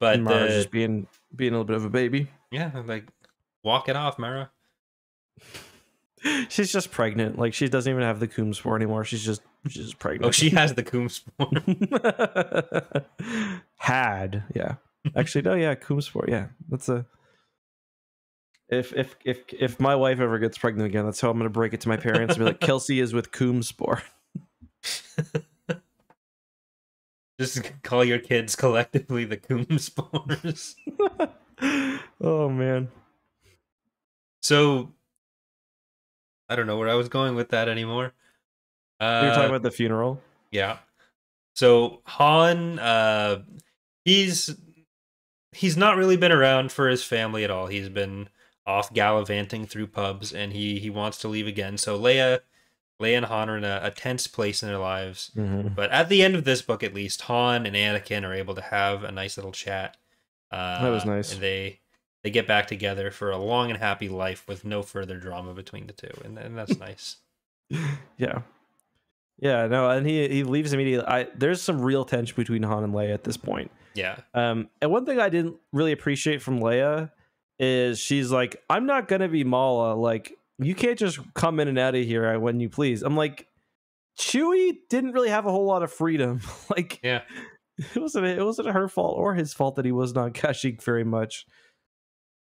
But and Mara's the, just being being a little bit of a baby. Yeah, like walk it off, Mara. She's just pregnant. Like she doesn't even have the Coom spore anymore. She's just she's just pregnant. Oh, she has the Coom spore. Had, yeah. Actually, no, yeah, Coom spore. Yeah, that's a. If if if if my wife ever gets pregnant again, that's how I'm gonna break it to my parents and be like, Kelsey is with Coom spore. Just call your kids collectively the Coom spores. oh man. So I don't know where I was going with that anymore. Uh, You're talking about the funeral. Yeah. So Han, uh, he's he's not really been around for his family at all. He's been off gallivanting through pubs, and he he wants to leave again. So Leia, Leia and Han are in a, a tense place in their lives. Mm-hmm. But at the end of this book, at least, Han and Anakin are able to have a nice little chat. Uh, that was nice. And they they get back together for a long and happy life with no further drama between the two, and, and that's nice. Yeah, yeah, no, and he he leaves immediately. I there's some real tension between Han and Leia at this point. Yeah. Um, and one thing I didn't really appreciate from Leia is she's like, I'm not gonna be Malla. Like, you can't just come in and out of here when you please. I'm like, Chewie didn't really have a whole lot of freedom. like, yeah, it wasn't it wasn't her fault or his fault that he was not Kashyyyk very much.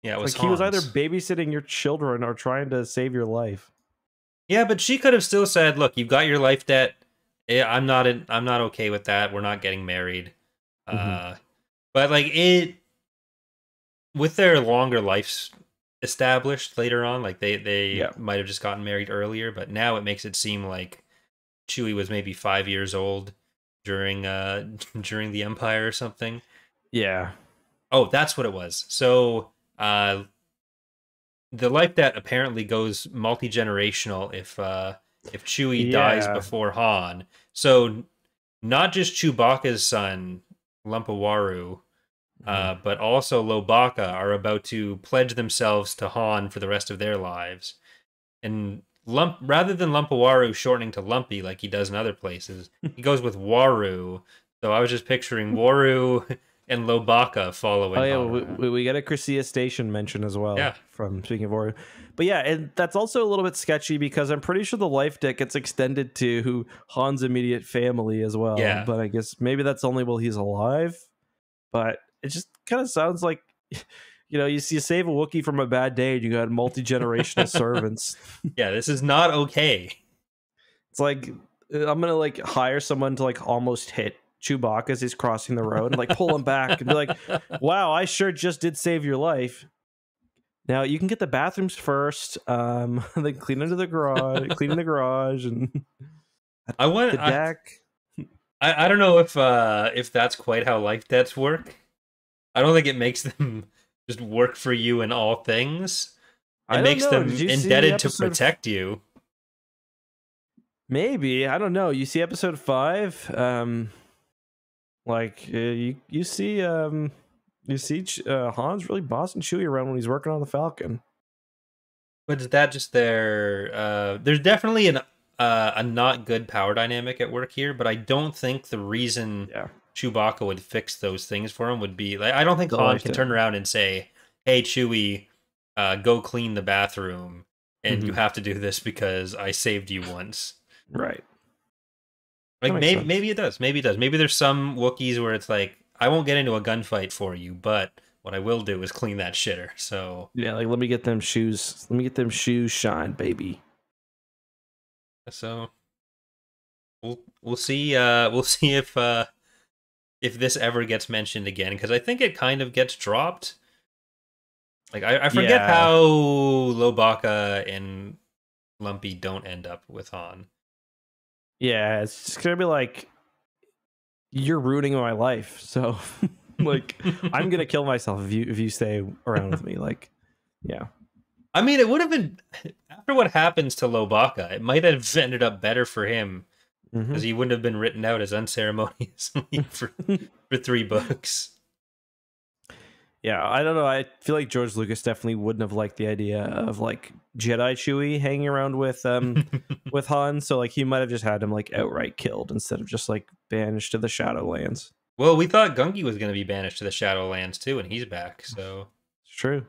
Yeah, it was like he was either babysitting your children or trying to save your life. Yeah, but she could have still said, "Look, you've got your life debt. I'm not. In, I'm not okay with that. We're not getting married." Mm-hmm. Uh, but like it, with their longer lives established later on, like they they yeah. might have just gotten married earlier, but now it makes it seem like Chewie was maybe five years old during uh during the Empire or something. Yeah. Oh, that's what it was. So uh, the life that apparently goes multi generational if uh, if Chewie yeah. dies before Han. So not just Chewbacca's son Lumpawaru, uh, mm-hmm. but also Lowbacca are about to pledge themselves to Han for the rest of their lives. And Lump, rather than Lumpawaru shortening to Lumpy like he does in other places, he goes with Waru. So I was just picturing Waru and Lowbacca following. Oh yeah, we, we, we, get a Crseih Station mention as well. Yeah, from speaking of Waru, but yeah, and that's also a little bit sketchy because I'm pretty sure the life debt gets extended to Han's immediate family as well. Yeah, but I guess maybe that's only while he's alive. But it just kind of sounds like. You know, you you save a Wookiee from a bad day, and you got multi generational servants. Yeah, this is not okay. It's like I'm gonna like hire someone to like almost hit Chewbacca as he's crossing the road and like pull him back and be like, "Wow, I sure just did save your life." Now you can get the bathrooms first, um, then clean under the garage, clean in the garage, and I want the deck. I, I don't know if uh if that's quite how life debts work. I don't think it makes them just work for you in all things. It makes know. them indebted to protect you. Maybe I don't know. You see episode five. Um, like uh, you, you see, um, you see uh, Han's really bossing Chewie around when he's working on the Falcon. But is that just their? Uh, there's definitely an uh, a not good power dynamic at work here, but I don't think the reason yeah. Chewbacca would fix those things for him would be like I don't think Han can turn around and say, "Hey, Chewie, uh, go clean the bathroom, and mm-hmm. you have to do this because I saved you once." Right. Like maybe sense. maybe it does. Maybe it does. Maybe there's some Wookiees where it's like, I won't get into a gunfight for you, but what I will do is clean that shitter. So yeah, like let me get them shoes. Let me get them shoes shine, baby. So we'll we'll see uh we'll see if uh if this ever gets mentioned again because I think it kind of gets dropped. Like I, I forget yeah. how Lowbacca and Lumpy don't end up with Han. Yeah, it's just gonna be like you're ruining my life. So like I'm gonna kill myself if you if you stay around with me. Like, yeah. I mean, it would have been after what happens to Lowbacca. It might have ended up better for him because mm-hmm. he wouldn't have been written out as unceremoniously for for three books. Yeah, I don't know. I feel like George Lucas definitely wouldn't have liked the idea of like Jedi Chewie hanging around with um with Han. So like he might have just had him like outright killed instead of just like banished to the Shadowlands. Well, we thought Gungi was going to be banished to the Shadowlands too, and he's back. So it's true.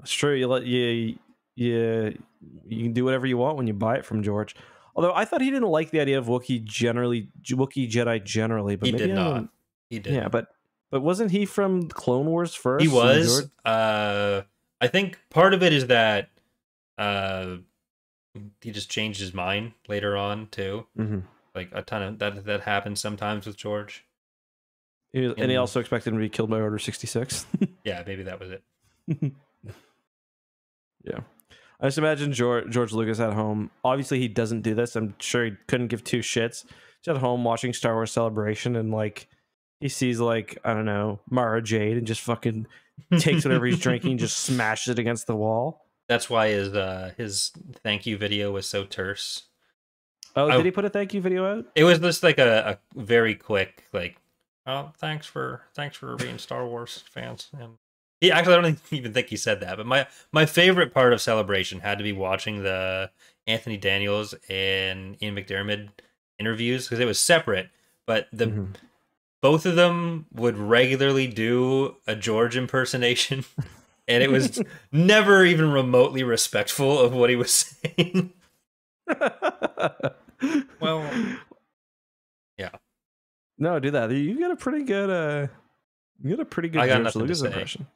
It's true. You let you you you can do whatever you want when you buy it from George. Although I thought he didn't like the idea of Wookiee generally, Wookiee Jedi generally, but he maybe did not. He did. Yeah, but but wasn't he from Clone Wars first? He was. Uh, I think part of it is that uh, he just changed his mind later on too. Mm-hmm. Like a ton of that that happens sometimes with George. He, and, and he also expected him to be killed by Order sixty six. yeah, maybe that was it. yeah. I just imagine George, George Lucas at home. Obviously, he doesn't do this. I'm sure he couldn't give two shits. He's at home watching Star Wars Celebration and like he sees like I don't know Mara Jade and just fucking takes whatever he's drinking, just smashes it against the wall. That's why his uh his thank you video was so terse. Oh, did I, he put a thank you video out? It was just like a, a very quick like, oh, thanks for thanks for being Star Wars fans. And he actually, I don't even think he said that. But my my favorite part of Celebration had to be watching the Anthony Daniels and Ian McDiarmid interviews because it was separate, but the mm-hmm both of them would regularly do a George impersonation, and it was never even remotely respectful of what he was saying. well, yeah. No, do that. You got a pretty good uh you got a pretty good George Lucas impression.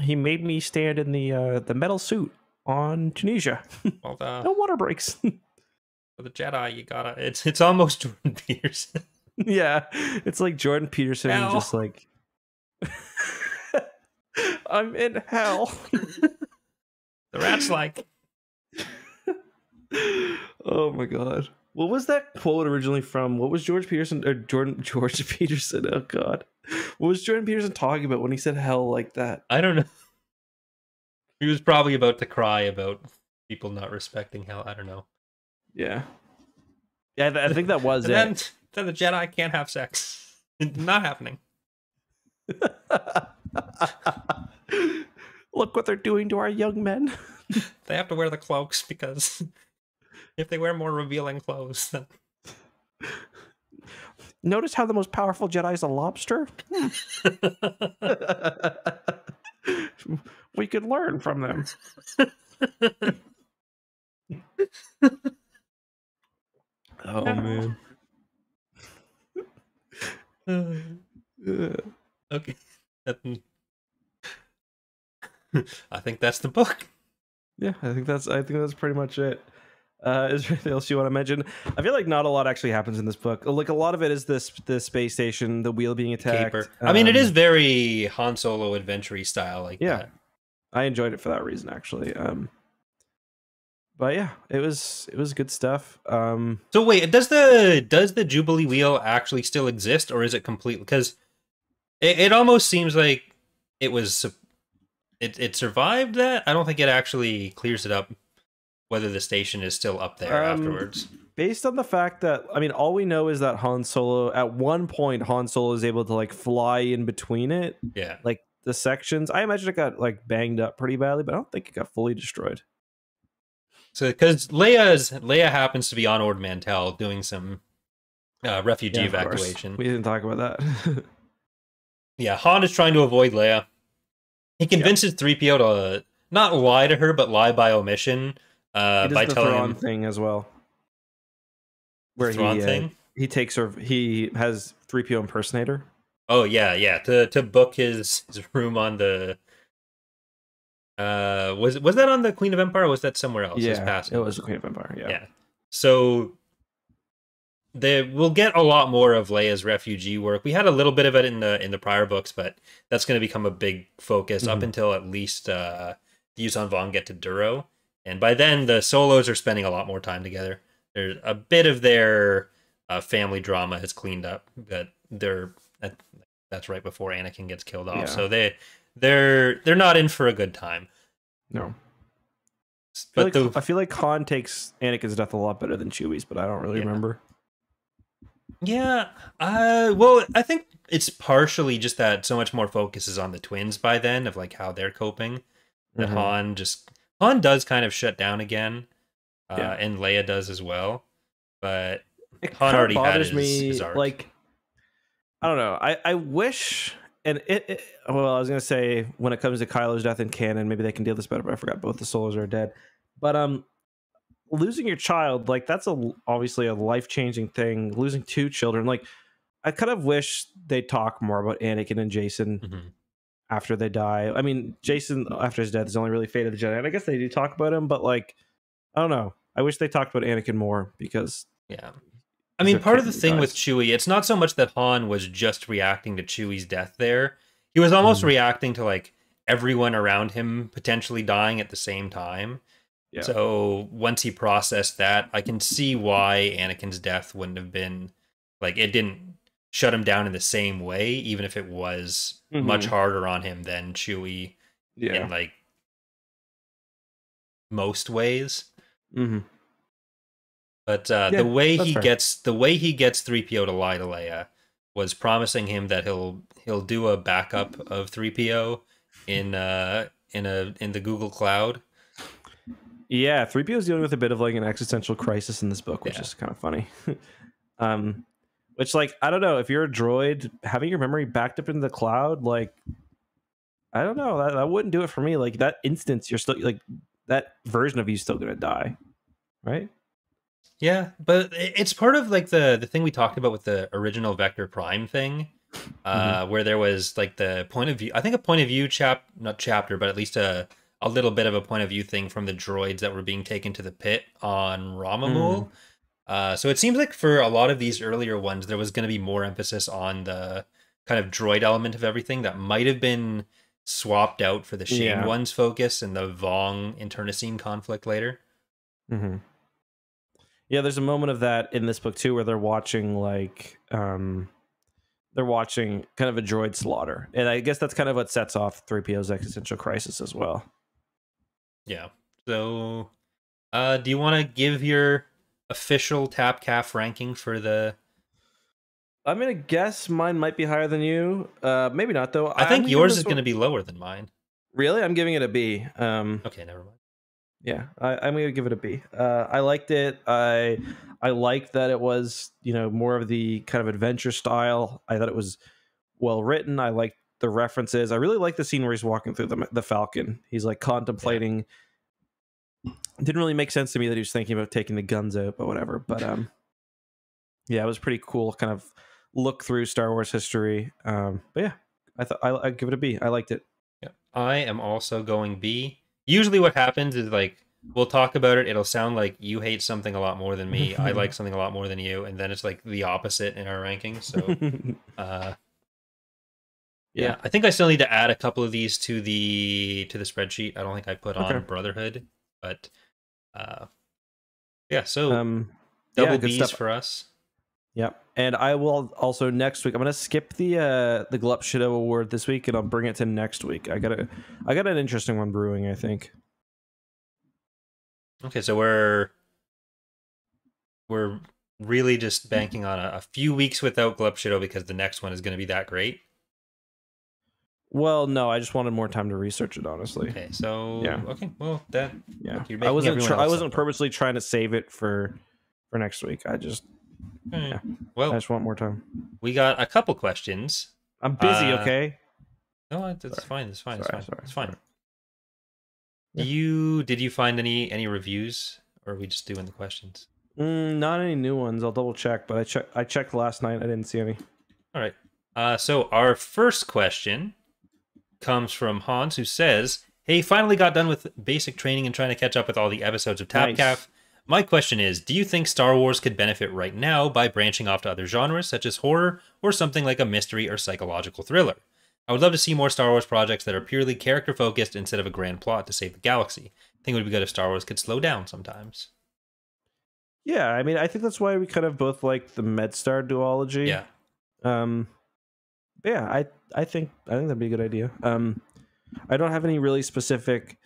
He made me stand in the uh the metal suit on Tunisia. Well, the, no water breaks. for the Jedi, you gotta it's it's almost Jordan Peterson. Yeah, it's like Jordan Peterson hell. just like I'm in hell. the rat's like Oh my god. What was that quote originally from? What was George Peterson or Jordan George Peterson? Oh god. What was Jordan Peterson talking about when he said hell like that? I don't know. He was probably about to cry about people not respecting hell. I don't know. Yeah. Yeah, I think that was it. Then, then the Jedi can't have sex. Not happening. Look what they're doing to our young men. they have to wear the cloaks because if they wear more revealing clothes, then. Notice how the most powerful Jedi is a lobster? we could learn from them. oh, man. okay. I think that's the book. Yeah, I think that's I think that's pretty much it. Uh, is there anything else you want to mention? I feel like not a lot actually happens in this book. Like a lot of it is this the space station, the wheel being attacked. Um, I mean, it is very Han Solo adventure style, like yeah. That. I enjoyed it for that reason, actually. Um, but yeah, it was it was good stuff. Um, so wait, does the does the Jubilee wheel actually still exist, or is it complete? Because it, it almost seems like it was it it survived that. I don't think it actually clears it up whether the station is still up there um, afterwards. Based on the fact that I mean, all we know is that Han Solo at one point Han Solo is able to like fly in between it. Yeah, like the sections. I imagine it got like banged up pretty badly, but I don't think it got fully destroyed. So because Leia's Leia happens to be on Ord Mantell doing some uh, refugee yeah, evacuation. We didn't talk about that. yeah, Han is trying to avoid Leia. He convinces three yep. PO to not lie to her, but lie by omission. Uh, by telling Thrawn him thing as well, where Thrawn he uh, thing? he takes her. He has three PO impersonator. Oh yeah, yeah. To to book his his room on the uh, was was that on the Queen of Empire? or Was that somewhere else? Yeah, it was the Queen of Empire. Yeah. Yeah. so they we'll get a lot more of Leia's refugee work. We had a little bit of it in the in the prior books, but that's going to become a big focus mm-hmm. up until at least uh, the Yuuzhan Vong get to Duro, and by then the solos are spending a lot more time together. There's a bit of their uh, family drama has cleaned up, but they're that's right before Anakin gets killed off, yeah. so they they're they're not in for a good time. No. But I feel, like, the, I feel like Han takes Anakin's death a lot better than Chewie's, but I don't really yeah. remember. Yeah. Uh well, I think it's partially just that so much more focus is on the twins by then of like how they're coping. That mm-hmm. Han just Han does kind of shut down again. Uh yeah. and Leia does as well. But it Han already bothers had his, me his like I don't know. I I wish and it, it, well, I was gonna say when it comes to Kylo's death in canon, maybe they can deal this better. But I forgot both the solos are dead. But um, losing your child, like that's a obviously a life changing thing. Losing two children, like I kind of wish they talk more about Anakin and Jacen mm-hmm. after they die. I mean, Jacen after his death is only really Fate of the Jedi, and I guess they do talk about him, but like I don't know. I wish they talked about Anakin more because yeah. I mean, part of the thing dies. with Chewie, it's not so much that Han was just reacting to Chewie's death there. He was almost mm. reacting to like everyone around him potentially dying at the same time. Yeah. So once he processed that, I can see why Anakin's death wouldn't have been like it didn't shut him down in the same way, even if it was mm-hmm. much harder on him than Chewie yeah. in like most ways. Mm-hmm. But uh, yeah, the way he fair. gets the way he gets three PO to lie to Leia was promising him that he'll he'll do a backup of three PO in uh in a in the Google Cloud yeah, 3PO is dealing with a bit of like an existential crisis in this book, which yeah. is kind of funny. um, which like I don't know if you're a droid having your memory backed up in the cloud, like I don't know that, that wouldn't do it for me. Like that instance, you're still like that version of you still gonna die, right? Yeah, but it's part of like the the thing we talked about with the original Vector Prime thing, uh, mm-hmm. where there was like the point of view. I think a point of view chap, not chapter, but at least a a little bit of a point of view thing from the droids that were being taken to the pit on Rhommamool. Mm. Uh, so it seems like for a lot of these earlier ones, there was going to be more emphasis on the kind of droid element of everything that might have been swapped out for the Shane yeah. one's focus and the Vong internecine conflict later. Mm-hmm. Yeah, there's a moment of that in this book too, where they're watching like um, they're watching kind of a droid slaughter, and I guess that's kind of what sets off 3PO's existential crisis as well. Yeah. So, uh, do you want to give your official Tapcaf ranking for the? I'm gonna guess mine might be higher than you. Uh, maybe not though. I think I'm yours is gonna be lower than mine. Really, I'm giving it a B. Um, okay, never mind. Yeah, I, am gonna give it a B. Uh, I liked it. I I liked that it was you know more of the kind of adventure style. I thought it was well written. I liked the references. I really like the scene where he's walking through the the Falcon. He's like contemplating. Yeah. Didn't really make sense to me that he was thinking about taking the guns out, but whatever. But um, yeah, it was pretty cool. Kind of look through Star Wars history. Um, but yeah, I thought I I give it a B. I liked it. Yeah, I am also going B. Usually, what happens is like we'll talk about it. It'll sound like you hate something a lot more than me. I like something a lot more than you, and then it's like the opposite in our rankings. So, uh, yeah, I think I still need to add a couple of these to the to the spreadsheet. I don't think I put on okay. Brotherhood, but uh, yeah. So um, double yeah, B's stuff. for us. Yep. And I will also next week. I'm gonna skip the uh the Glup Shitto Award this week, and I'll bring it to next week. I got a I got an interesting one brewing. I think. Okay, so we're we're really just banking on a, a few weeks without Glup Shitto because the next one is going to be that great. Well, no, I just wanted more time to research it. Honestly. Okay, so yeah. Okay, well that yeah. I wasn't. I wasn't purposely trying to save it for for next week. I just right. yeah. Well, I just want more time. We got a couple questions. I'm busy. Uh, okay. No, it's sorry. fine. It's fine. Sorry, it's fine. Sorry, it's fine. Yeah. You did you find any any reviews, or are we just doing the questions? Mm, not any new ones. I'll double check, but I check I checked last night. I didn't see any. All right. Uh, so our first question comes from Hans, who says, "Hey, finally got done with basic training and trying to catch up with all the episodes of Tapcaf. Nice. My question is Do you think Star Wars could benefit right now by branching off to other genres such as horror or something like a mystery or psychological thriller? I would love to see more Star Wars projects that are purely character focused instead of a grand plot to save the galaxy. I think it would be good if Star Wars could slow down sometimes. Yeah, I mean, I think that's why we kind of both like the MedStar duology. Yeah. Um, yeah, I I think I think that'd be a good idea. Um, I don't have any really specific.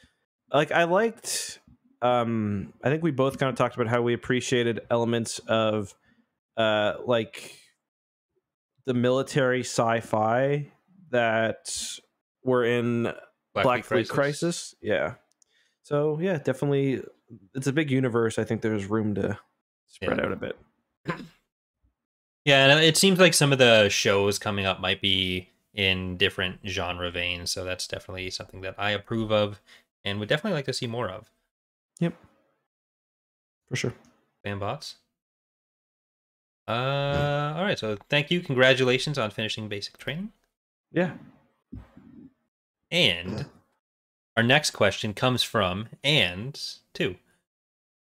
Like I liked. Um, I think we both kind of talked about how we appreciated elements of, uh, like the military sci-fi that were in Black, Black Fleet Crisis. Crisis. Yeah. So yeah, definitely, it's a big universe. I think there's room to spread yeah. out a bit. Yeah, and it seems like some of the shows coming up might be in different genre veins, so that's definitely something that I approve of and would definitely like to see more of. Yep. For sure. Fanbots. Uh, all right. So thank you. Congratulations on finishing basic training. Yeah. And our next question comes from and two.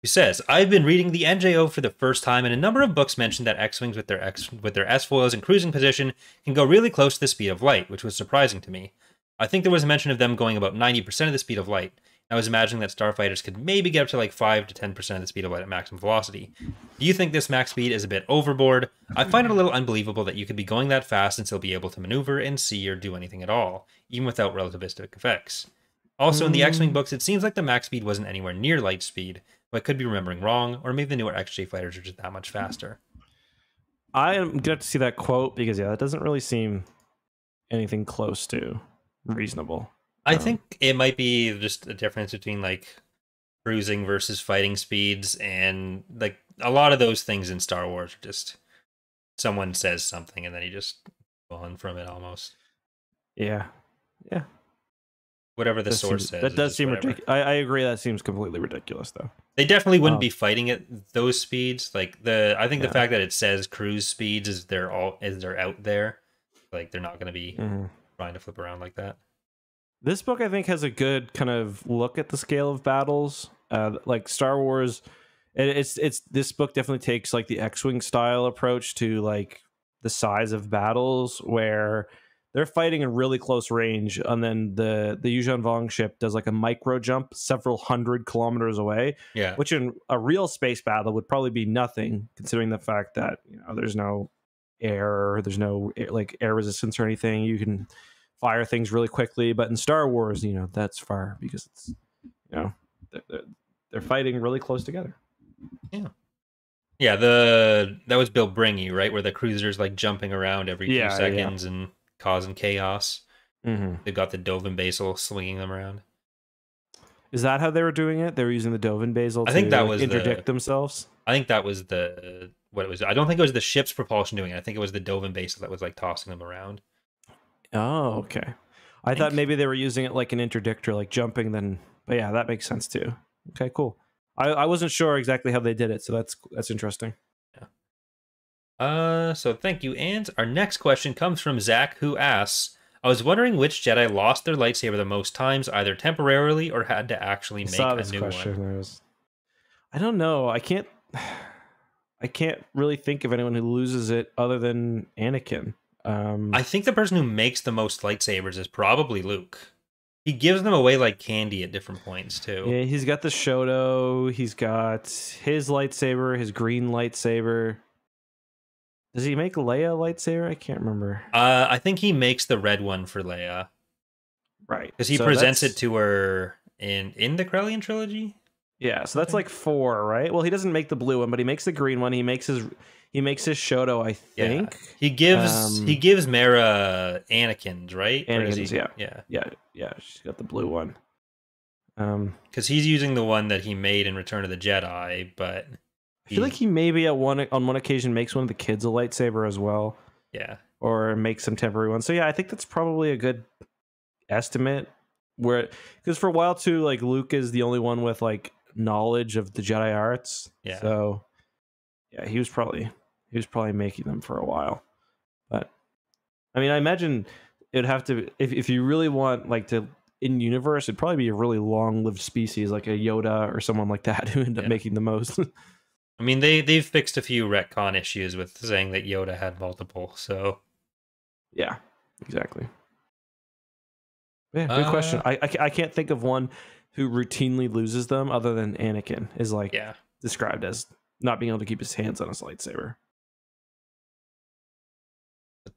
He says, "I've been reading the NJO for the first time, and a number of books mention that X-wings with their X with their S-foils and cruising position can go really close to the speed of light, which was surprising to me. I think there was a mention of them going about 90% of the speed of light. I was imagining that starfighters could maybe get up to like 5 to 10% of the speed of light at maximum velocity. Do you think this max speed is a bit overboard? I find it a little unbelievable that you could be going that fast and still be able to maneuver and see or do anything at all, even without relativistic effects. Also, in the X Wing hmm. books, it seems like the max speed wasn't anywhere near light speed, but I could be remembering wrong, or maybe the newer XJ fighters are just that much faster. I am glad to see that quote because, yeah, that doesn't really seem anything close to reasonable. I um, think it might be just a difference between like cruising versus fighting speeds, and like a lot of those things in Star Wars are just someone says something and then you just go on from it almost. Yeah, yeah. Whatever the that source seems, says. That does seem ridiculous. I, I, agree. That seems completely ridiculous, though. They definitely wouldn't um, be fighting at those speeds. Like the, I think yeah. the fact that it says cruise speeds is they're all is they're out there. Like they're not going to be mm-hmm. trying to flip around like that. This book, I think, has a good kind of look at the scale of battles. Uh, like Star Wars, it's it's this book definitely takes like the X-wing style approach to like the size of battles, where they're fighting in really close range, and then the the Yuuzhan Vong ship does like a micro jump several hundred kilometers away. Yeah, which in a real space battle would probably be nothing, considering the fact that you know there's no air, there's no like air resistance or anything. You can fire things really quickly. But in Star Wars, you know, that's far because it's, you know, they're, they're fighting really close together. Yeah. Yeah, the that was Bilbringi, right, where the cruisers like jumping around every few seconds yeah. and causing chaos. Mm-hmm. They've got the Dovin Basal swinging them around. Is that how they were doing it? They were using the Dovin Basal. I think that was interdict the, themselves. I think that was the what it was. I don't think it was the ship's propulsion doing it. I think it was the Dovin Basal that was like tossing them around. Oh, okay. I thought maybe they were using it like an interdictor, like jumping. Then, but yeah, that makes sense too. Okay, cool. I, I wasn't sure exactly how they did it, so that's that's interesting. Yeah. Uh, so thank you. And our next question comes from Zach, who asks, "I was wondering which Jedi lost their lightsaber the most times, either temporarily or had to actually make a new question. one." Was, I don't know. I can't. I can't really think of anyone who loses it other than Anakin. Um, I think the person who makes the most lightsabers is probably Luke. He gives them away like candy at different points too. Yeah, he's got the Shoto. He's got his lightsaber, his green lightsaber. Does he make Leia lightsaber? I can't remember. Uh, I think he makes the red one for Leia. Right, because he so presents it to her in in the Corellian trilogy. Yeah, so that's like four, right? Well, he doesn't make the blue one, but he makes the green one. He makes his he makes his Shoto, I think. Yeah. He gives um, he gives Mara Anakin's, right? Anakin's, he, yeah. Yeah. Yeah, yeah. She's got the blue one. Um because he's using the one that he made in Return of the Jedi, but he, I feel like he maybe at one on one occasion makes one of the kids a lightsaber as well. Yeah. Or makes some temporary ones. So yeah, I think that's probably a good estimate. Where because for a while too, like Luke is the only one with like knowledge of the Jedi arts. Yeah. So yeah, he was probably he was probably making them for a while. But I mean, I imagine it'd have to if if you really want like to in universe, it'd probably be a really long lived species like a Yoda or someone like that who end up yeah. making the most. I mean, they they've fixed a few retcon issues with saying that Yoda had multiple. So, yeah, exactly. Yeah, good uh, question. I, I, I can't think of one who routinely loses them other than Anakin is like yeah. described as not being able to keep his hands on his lightsaber.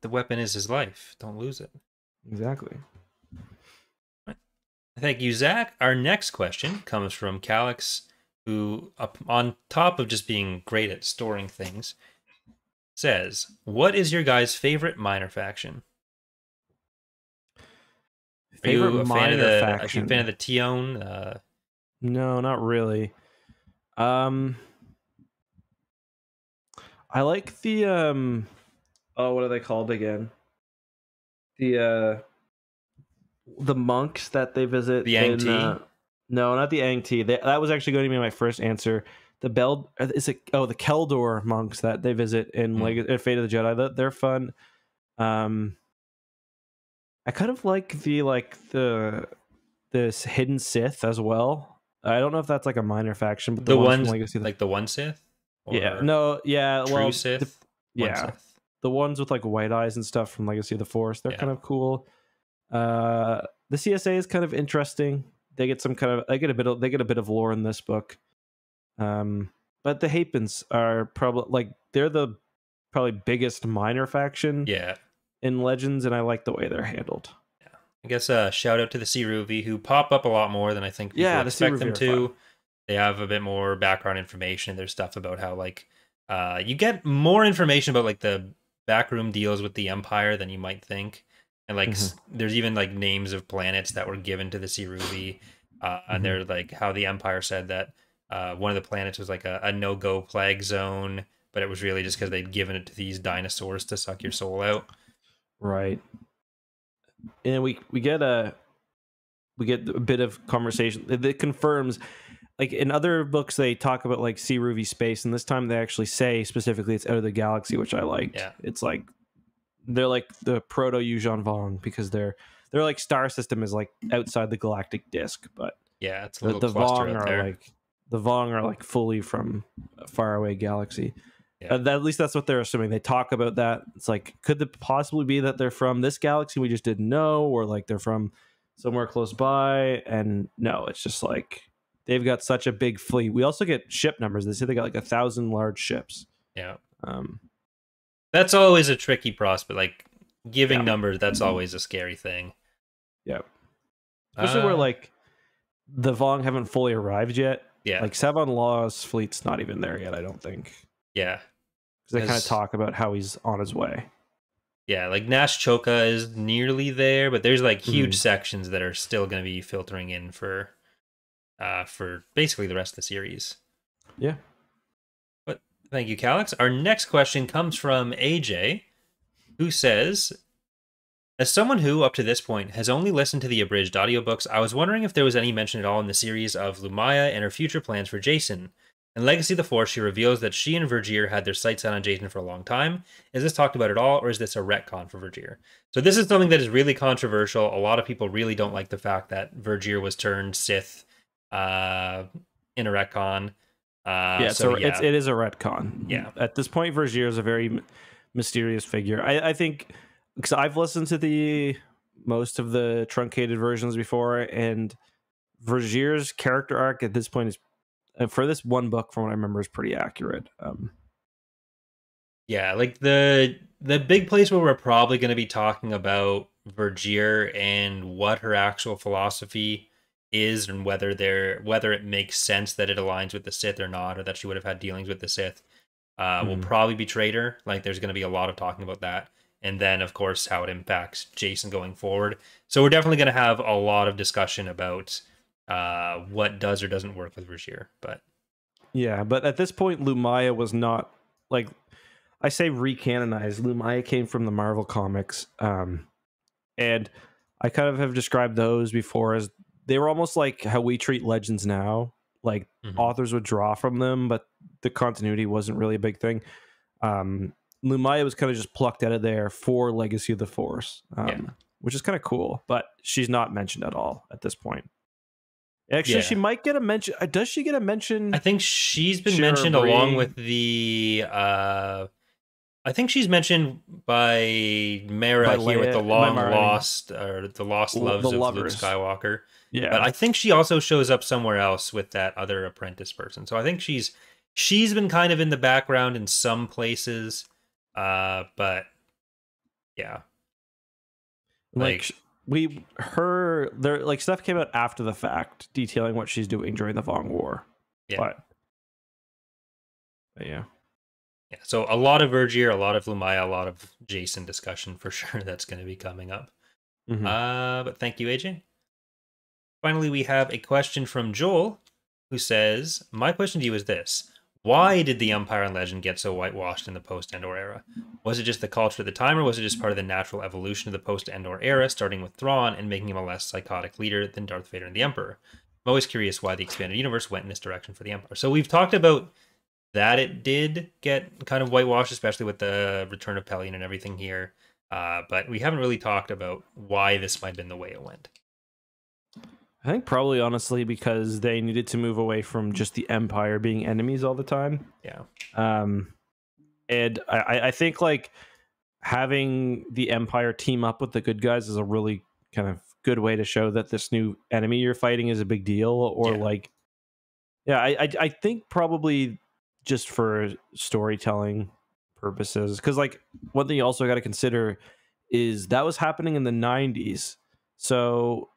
The weapon is his life. Don't lose it. Exactly. Thank you, Zach. Our next question comes from Calix, who, on top of just being great at storing things, says, "What is your guys' favorite minor faction?" Favorite are you a fan of the, faction? Are you a fan of the Tion? Uh, no, not really. Um, I like the um, oh, what are they called again? The uh, the monks that they visit. The Ang uh, no, not the Ang T. that was actually going to be my first answer. The Bell is it? Oh, the Keldor monks that they visit in mm. Fate of the Jedi. They're fun. Um, I kind of like the like the this hidden Sith as well. I don't know if that's like a minor faction, but the, the ones, ones like the one Sith. Yeah. No. Yeah. True well, Sith. The, yeah. Sith. The ones with like white eyes and stuff from Legacy of the Force. They're yeah. kind of cool. Uh, the CSA is kind of interesting. They get some kind of they get a bit of they get a bit of lore in this book. Um, but the Hapans are probably like they're the probably biggest minor faction. Yeah in Legends, and I like the way they're handled. Yeah, I guess uh, shout out to the Ssi-ruuvi who pop up a lot more than I think people yeah, expect them to. They have a bit more background information. There's stuff about how like uh, you get more information about like the backroom deals with the Empire than you might think. And like, mm-hmm. there's even like names of planets that were given to the Ssi-ruuvi, uh, mm-hmm. and they're like how the Empire said that uh, one of the planets was like a, a no go plague zone, but it was really just because they'd given it to these dinosaurs to suck your soul out. Right. And we we get a we get a bit of conversation that confirms like in other books they talk about like Ssi-ruuvi space and this time they actually say specifically it's out of the galaxy which I like. Yeah. It's like they're like the proto Yuuzhan Vong because they're they're like star system is like outside the galactic disk, but yeah, it's the, the Vong are there. like the Vong are like fully from a faraway galaxy. Yeah. Uh, that, at least that's what they're assuming. They talk about that. It's like, could it possibly be that they're from this galaxy we just didn't know, or like they're from somewhere close by? And no, it's just like they've got such a big fleet. We also get ship numbers. They say they got like a thousand large ships. Yeah. Um, that's always a tricky prospect. Like giving yeah. numbers, that's always a scary thing. Yeah. Especially uh, where like the Vong haven't fully arrived yet. Yeah. Like Tsavong Lah's fleet's not even there yet, I don't think. Yeah. Because they kind of talk about how he's on his way. Yeah, like Nas Choka is nearly there, but there's like huge mm. sections that are still going to be filtering in for, uh, for basically the rest of the series. Yeah. But thank you, Calix. Our next question comes from AJ, who says, as someone who, up to this point, has only listened to the abridged audiobooks, I was wondering if there was any mention at all in the series of Lumiya and her future plans for Jacen. In Legacy of the Force, she reveals that she and Vergere had their sights set on Jacen for a long time. Is this talked about at all, or is this a retcon for Vergere? So this is something that is really controversial. A lot of people really don't like the fact that Vergere was turned Sith uh, in a retcon. Uh, yeah, so, so yeah. It's, it is a retcon. Yeah. At this point, Vergere is a very mysterious figure. I, I think because I've listened to the most of the truncated versions before, and Vergere's character arc at this point is uh, for this one book, from what I remember, is pretty accurate. Um, yeah, like the the big place where we're probably going to be talking about Vergere and what her actual philosophy is, and whether there whether it makes sense that it aligns with the Sith or not, or that she would have had dealings with the Sith, uh, mm. will hmm. probably be Traitor. Like, there's going to be a lot of talking about that, and then of course how it impacts Jacen going forward. So we're definitely going to have a lot of discussion about uh, what does or doesn't work with Vergere. But yeah, but at this point, Lumiya was not like I say recanonized. Lumiya came from the Marvel comics, um, and I kind of have described those before as they were almost like how we treat legends now. Like mm-hmm. authors would draw from them, but the continuity wasn't really a big thing. Um, Lumiya was kind of just plucked out of there for Legacy of the Force, um, yeah. which is kind of cool. But she's not mentioned at all at this point. Actually, yeah. she might get a mention. Uh, does she get a mention? I think she's been mentioned along with the. uh I think she's mentioned by Mara by here with the long lost or the lost loves the of. Luke Skywalker. Yeah, but I think she also shows up somewhere else with that other apprentice person. So I think she's she's been kind of in the background in some places, uh, but yeah, like, like we her there like stuff came out after the fact detailing what she's doing during the Vong War. Yeah. But, but yeah. Yeah. So a lot of Vergere, a lot of Lumiya, a lot of Jacen discussion for sure that's going to be coming up. Mm-hmm. Uh, but thank you, AJ. Finally, we have a question from Joel who says, My question to you is this why did the Empire and Legend get so whitewashed in the post Endor era? Was it just the culture at the time, or was it just part of the natural evolution of the post Endor era, starting with Thrawn and making him a less psychotic leader than Darth Vader and the Emperor? I'm always curious why the expanded universe went in this direction for the Empire. So we've talked about that it did get kind of whitewashed, especially with the return of Pellaeon and everything here. Uh, but we haven't really talked about why this might have been the way it went. I think probably honestly because they needed to move away from just the Empire being enemies all the time. Yeah. Um, and I, I think like having the Empire team up with the good guys is a really kind of good way to show that this new enemy you're fighting is a big deal. Or yeah. like, yeah, I, I I think probably just for storytelling purposes, because like one thing you also got to consider is that was happening in the 90s. So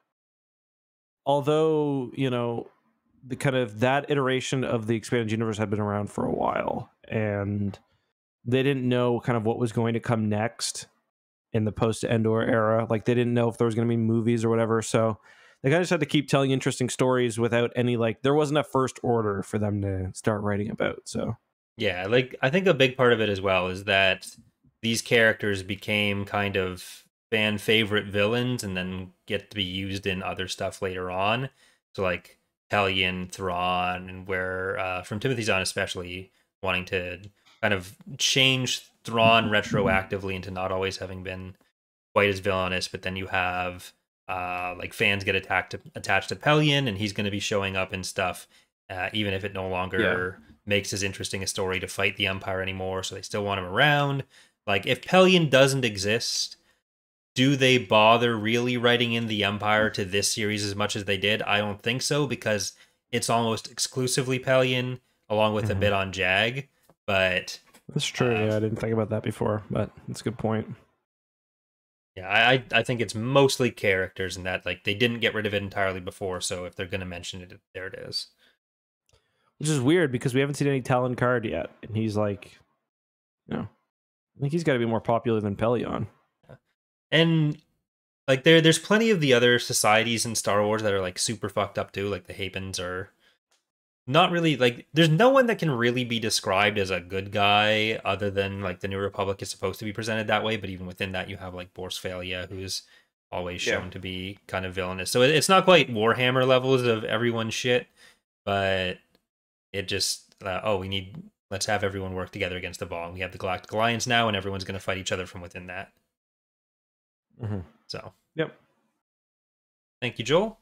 although you know the kind of that iteration of the expanded universe had been around for a while and they didn't know kind of what was going to come next in the post endor era. Like they didn't know if there was going to be movies or whatever. So they kind of just had to keep telling interesting stories without any like there wasn't a first order for them to start writing about so. Yeah like i think a big part of it as well is that these characters became kind of fan favorite villains and then get to be used in other stuff later on. So like Pellaeon, Thrawn, and where uh, from Timothy Zahn especially wanting to kind of change Thrawn retroactively into not always having been quite as villainous, but then you have uh, like fans get attacked to, attached to Pellaeon, and he's going to be showing up and stuff, uh, even if it no longer yeah. makes as interesting a story to fight the Empire anymore. So they still want him around. Like if Pellaeon doesn't exist, do they bother really writing in the Empire to this series as much as they did? I don't think so because it's almost exclusively Pellaeon, along with mm-hmm. a bit on Jag. But that's true. Uh, yeah, I didn't think about that before, but that's a good point. Yeah, I I think it's mostly characters and that like they didn't get rid of it entirely before, so if they're gonna mention it, there it is. Which is weird because we haven't seen any Talon Karrde yet, and he's like, you know, I think he's got to be more popular than Pellaeon and like there there's plenty of the other societies in Star Wars that are like super fucked up too, like the Hapans are not really like there's no one that can really be described as a good guy other than like the New Republic is supposed to be presented that way, but even within that you have like Borsk who's always shown yeah. to be kind of villainous. So it's not quite Warhammer levels of everyone's shit, but it just uh, oh we need let's have everyone work together against the Vong. We have the Galactic Alliance now, and everyone's going to fight each other from within that. Mm-hmm. So, yep. Thank you, Joel.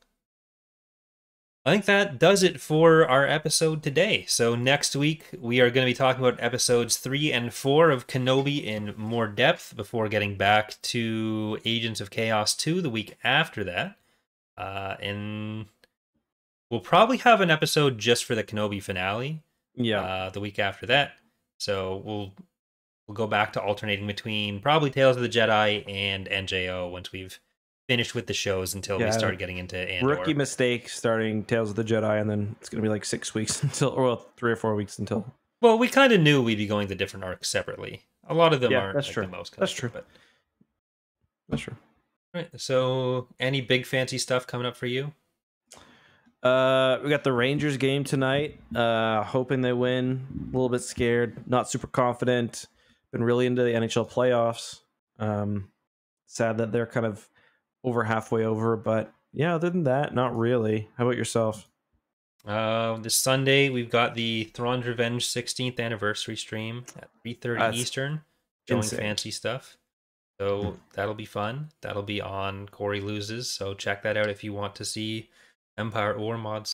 I think that does it for our episode today. So, next week, we are going to be talking about episodes three and four of Kenobi in more depth before getting back to Agents of Chaos 2 the week after that. Uh, and we'll probably have an episode just for the Kenobi finale. Yeah. Uh, the week after that. So, we'll we'll go back to alternating between probably Tales of the Jedi and NJO once we've finished with the shows until yeah, we start getting into Andor. Rookie mistake starting Tales of the Jedi, and then it's going to be like six weeks until, or well, three or four weeks until. Well, we kind of knew we'd be going the different arcs separately. A lot of them yeah, aren't that's like, true. the most. That's true. But... That's true. All right. So, any big fancy stuff coming up for you? Uh, we got the Rangers game tonight. Uh, hoping they win. A little bit scared. Not super confident been really into the NHL playoffs. Um, sad that they're kind of over halfway over, but yeah, other than that, not really. How about yourself? Uh, this Sunday we've got the Thrawn's Revenge 16th anniversary stream at 3:30 Eastern, showing insane. fancy stuff. So that'll be fun. That'll be on Corey Loses. So check that out if you want to see Empire or Mod